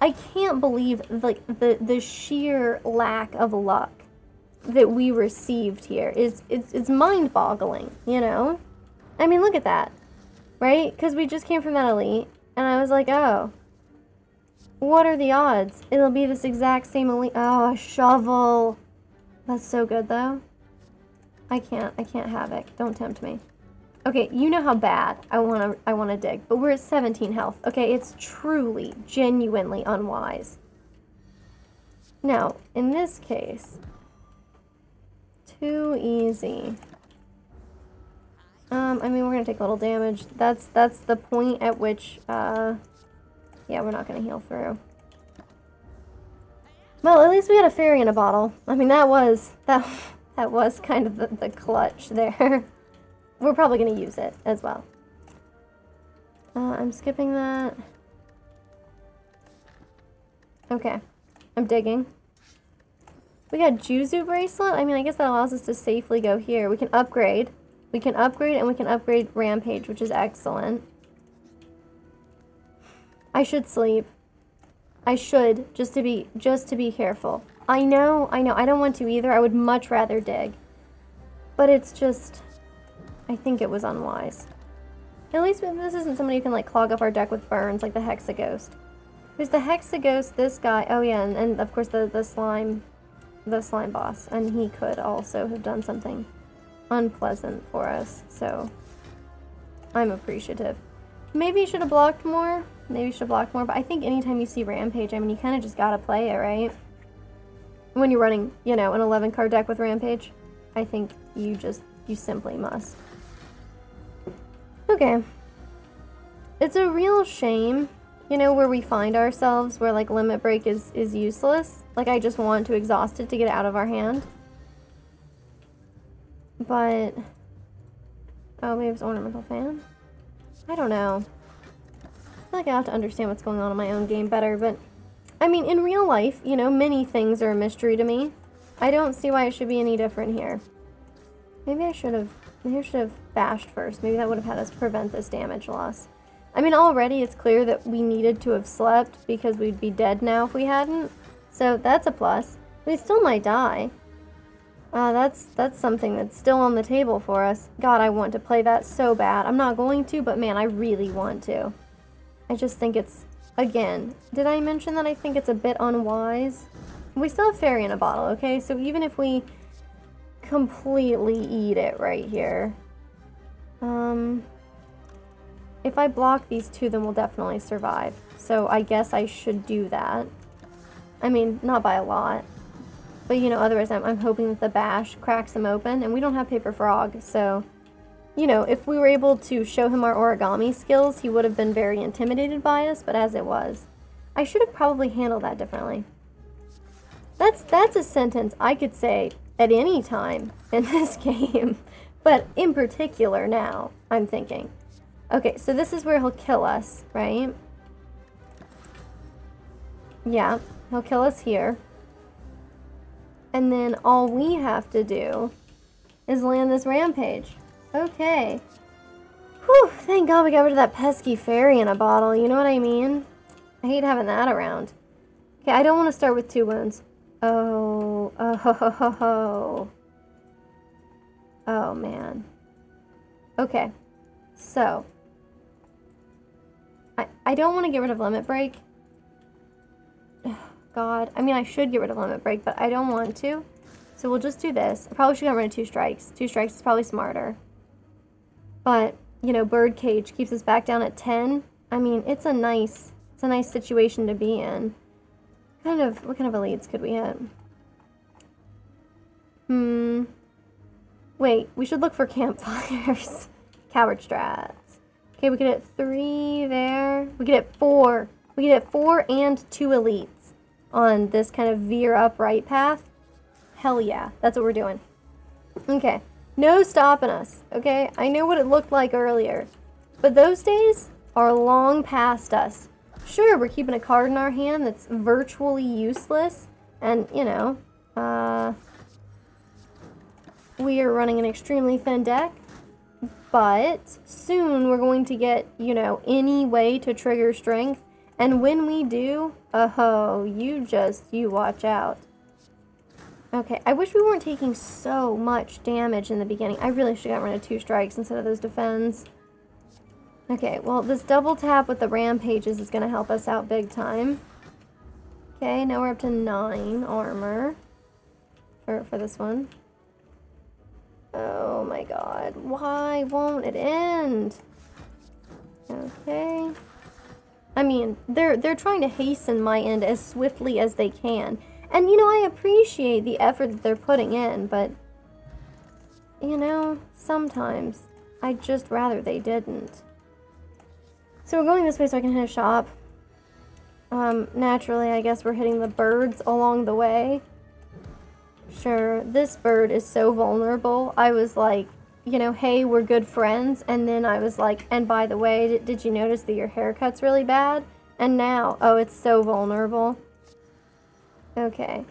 I can't believe like the the sheer lack of luck that we received here is it's it's mind-boggling, you know? I mean, look at that. Right? Cuz we just came from that elite and I was like, "Oh, what are the odds? It'll be this exact same elite. Oh, a shovel. That's so good, though. I can't. I can't have it. Don't tempt me. Okay, you know how bad I want to I want to dig, but we're at 17 health. Okay, it's truly, genuinely unwise. Now, in this case, too easy. Um, I mean, we're gonna take a little damage. That's that's the point at which uh, yeah, we're not going to heal through. Well, at least we had a fairy in a bottle. I mean, that was, that, that was kind of the, the clutch there. We're probably going to use it as well. Uh, I'm skipping that. Okay. I'm digging. We got Juzu bracelet. I mean, I guess that allows us to safely go here. We can upgrade. We can upgrade and we can upgrade Rampage, which is excellent. I should sleep. I should, just to be, just to be careful. I know, I know, I don't want to either. I would much rather dig. But it's just, I think it was unwise. At least this isn't somebody who can like clog up our deck with burns like the Hexaghost. There's the Hexaghost, this guy, oh yeah, and, and of course the, the slime, the slime boss. And he could also have done something unpleasant for us, so I'm appreciative. Maybe you should have blocked more. Maybe should blocked more, but I think anytime you see Rampage, I mean, you kind of just gotta play it, right? When you're running, you know, an 11 card deck with Rampage, I think you just, you simply must. Okay. It's a real shame, you know, where we find ourselves, where, like, Limit Break is, is useless. Like, I just want to exhaust it to get it out of our hand. But... Oh, maybe it's Ornamental Fan? I don't know. Feel like I have to understand what's going on in my own game better, but... I mean, in real life, you know, many things are a mystery to me. I don't see why it should be any different here. Maybe I should have... Maybe I should have bashed first. Maybe that would have had us prevent this damage loss. I mean, already it's clear that we needed to have slept because we'd be dead now if we hadn't. So that's a plus. We still might die. Uh, that's that's something that's still on the table for us. God, I want to play that so bad. I'm not going to, but man, I really want to. I just think it's, again, did I mention that I think it's a bit unwise? We still have fairy in a bottle, okay? So even if we completely eat it right here, um, if I block these two, then we'll definitely survive. So I guess I should do that. I mean, not by a lot. But, you know, otherwise I'm, I'm hoping that the bash cracks them open. And we don't have Paper Phrog, so... You know, if we were able to show him our origami skills, he would have been very intimidated by us, but as it was. I should have probably handled that differently. That's, that's a sentence I could say at any time in this game. But in particular now, I'm thinking. Okay, so this is where he'll kill us, right? Yeah, he'll kill us here. And then all we have to do is land this rampage. Okay. Whew, thank God we got rid of that pesky fairy in a bottle, you know what I mean? I hate having that around. Okay, I don't want to start with two wounds. Oh, oh, ho, ho, ho. Oh, man. Okay, so. I, I don't want to get rid of Limit Break God. I mean, I should get rid of Limit Break, but I don't want to. So we'll just do this. I probably should get rid of two strikes. Two strikes is probably smarter. But, you know, Birdcage keeps us back down at 10. I mean, it's a nice, it's a nice situation to be in. Kind of, what kind of elites could we hit? Hmm. Wait, we should look for campfires. Coward strats. Okay, we could hit three there. We could hit four. We could hit four and two elites on this kind of veer upright path, hell yeah, that's what we're doing. Okay, no stopping us, okay? I know what it looked like earlier, but those days are long past us. Sure, we're keeping a card in our hand that's virtually useless, and, you know, uh, we are running an extremely thin deck, but soon we're going to get, you know, any way to trigger strength and when we do, oh, you just, you watch out. Okay, I wish we weren't taking so much damage in the beginning. I really should have got rid of two strikes instead of those defends. Okay, well, this double tap with the rampages is going to help us out big time. Okay, now we're up to nine armor for, for this one. Oh my god, why won't it end? Okay. I mean, they're they're trying to hasten my end as swiftly as they can. And you know, I appreciate the effort that they're putting in, but you know, sometimes I'd just rather they didn't. So we're going this way so I can hit a shop. Um, naturally, I guess we're hitting the birds along the way. Sure, this bird is so vulnerable. I was like, you know, hey, we're good friends. And then I was like, and by the way, did, did you notice that your haircut's really bad? And now, oh, it's so vulnerable. Okay.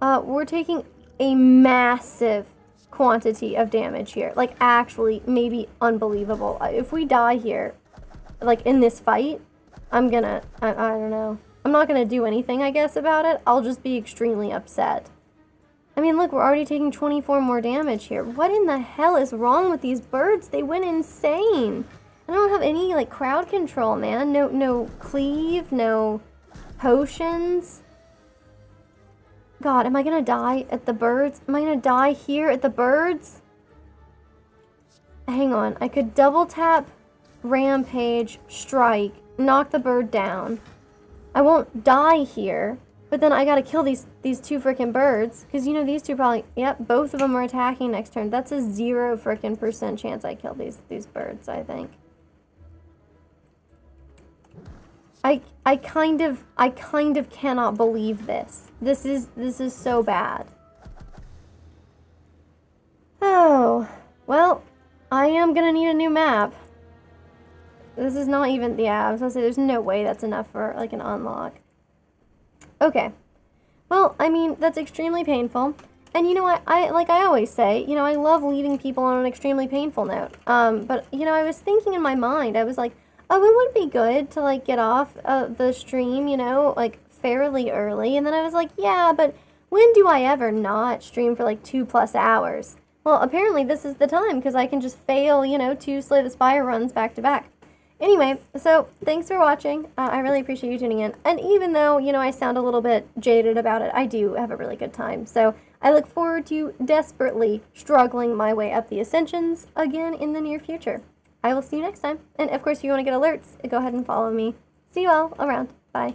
Uh, we're taking a massive quantity of damage here. Like, actually, maybe unbelievable. If we die here, like, in this fight, I'm gonna, I, I don't know. I'm not gonna do anything, I guess, about it. I'll just be extremely upset. I mean, look, we're already taking 24 more damage here. What in the hell is wrong with these birds? They went insane. I don't have any, like, crowd control, man. No, no cleave, no potions. God, am I gonna die at the birds? Am I gonna die here at the birds? Hang on, I could double tap, rampage, strike, knock the bird down. I won't die here, but then I gotta kill these these two freaking birds. Because, you know, these two probably... Yep, both of them are attacking next turn. That's a zero freaking percent chance I kill these, these birds, I think. I, I kind of... I kind of cannot believe this. This is... This is so bad. Oh. Well, I am gonna need a new map. This is not even... the Yeah, I was gonna say, there's no way that's enough for, like, an unlock. Okay. Well, I mean, that's extremely painful. And you know what, I, like I always say, you know, I love leaving people on an extremely painful note. Um, but, you know, I was thinking in my mind, I was like, oh, it would be good to, like, get off uh, the stream, you know, like, fairly early. And then I was like, yeah, but when do I ever not stream for, like, two plus hours? Well, apparently this is the time, because I can just fail, you know, two Slay the Spire runs back to back. Anyway, so thanks for watching. Uh, I really appreciate you tuning in. And even though, you know, I sound a little bit jaded about it, I do have a really good time. So I look forward to desperately struggling my way up the Ascensions again in the near future. I will see you next time. And of course, if you want to get alerts, go ahead and follow me. See you all around. Bye.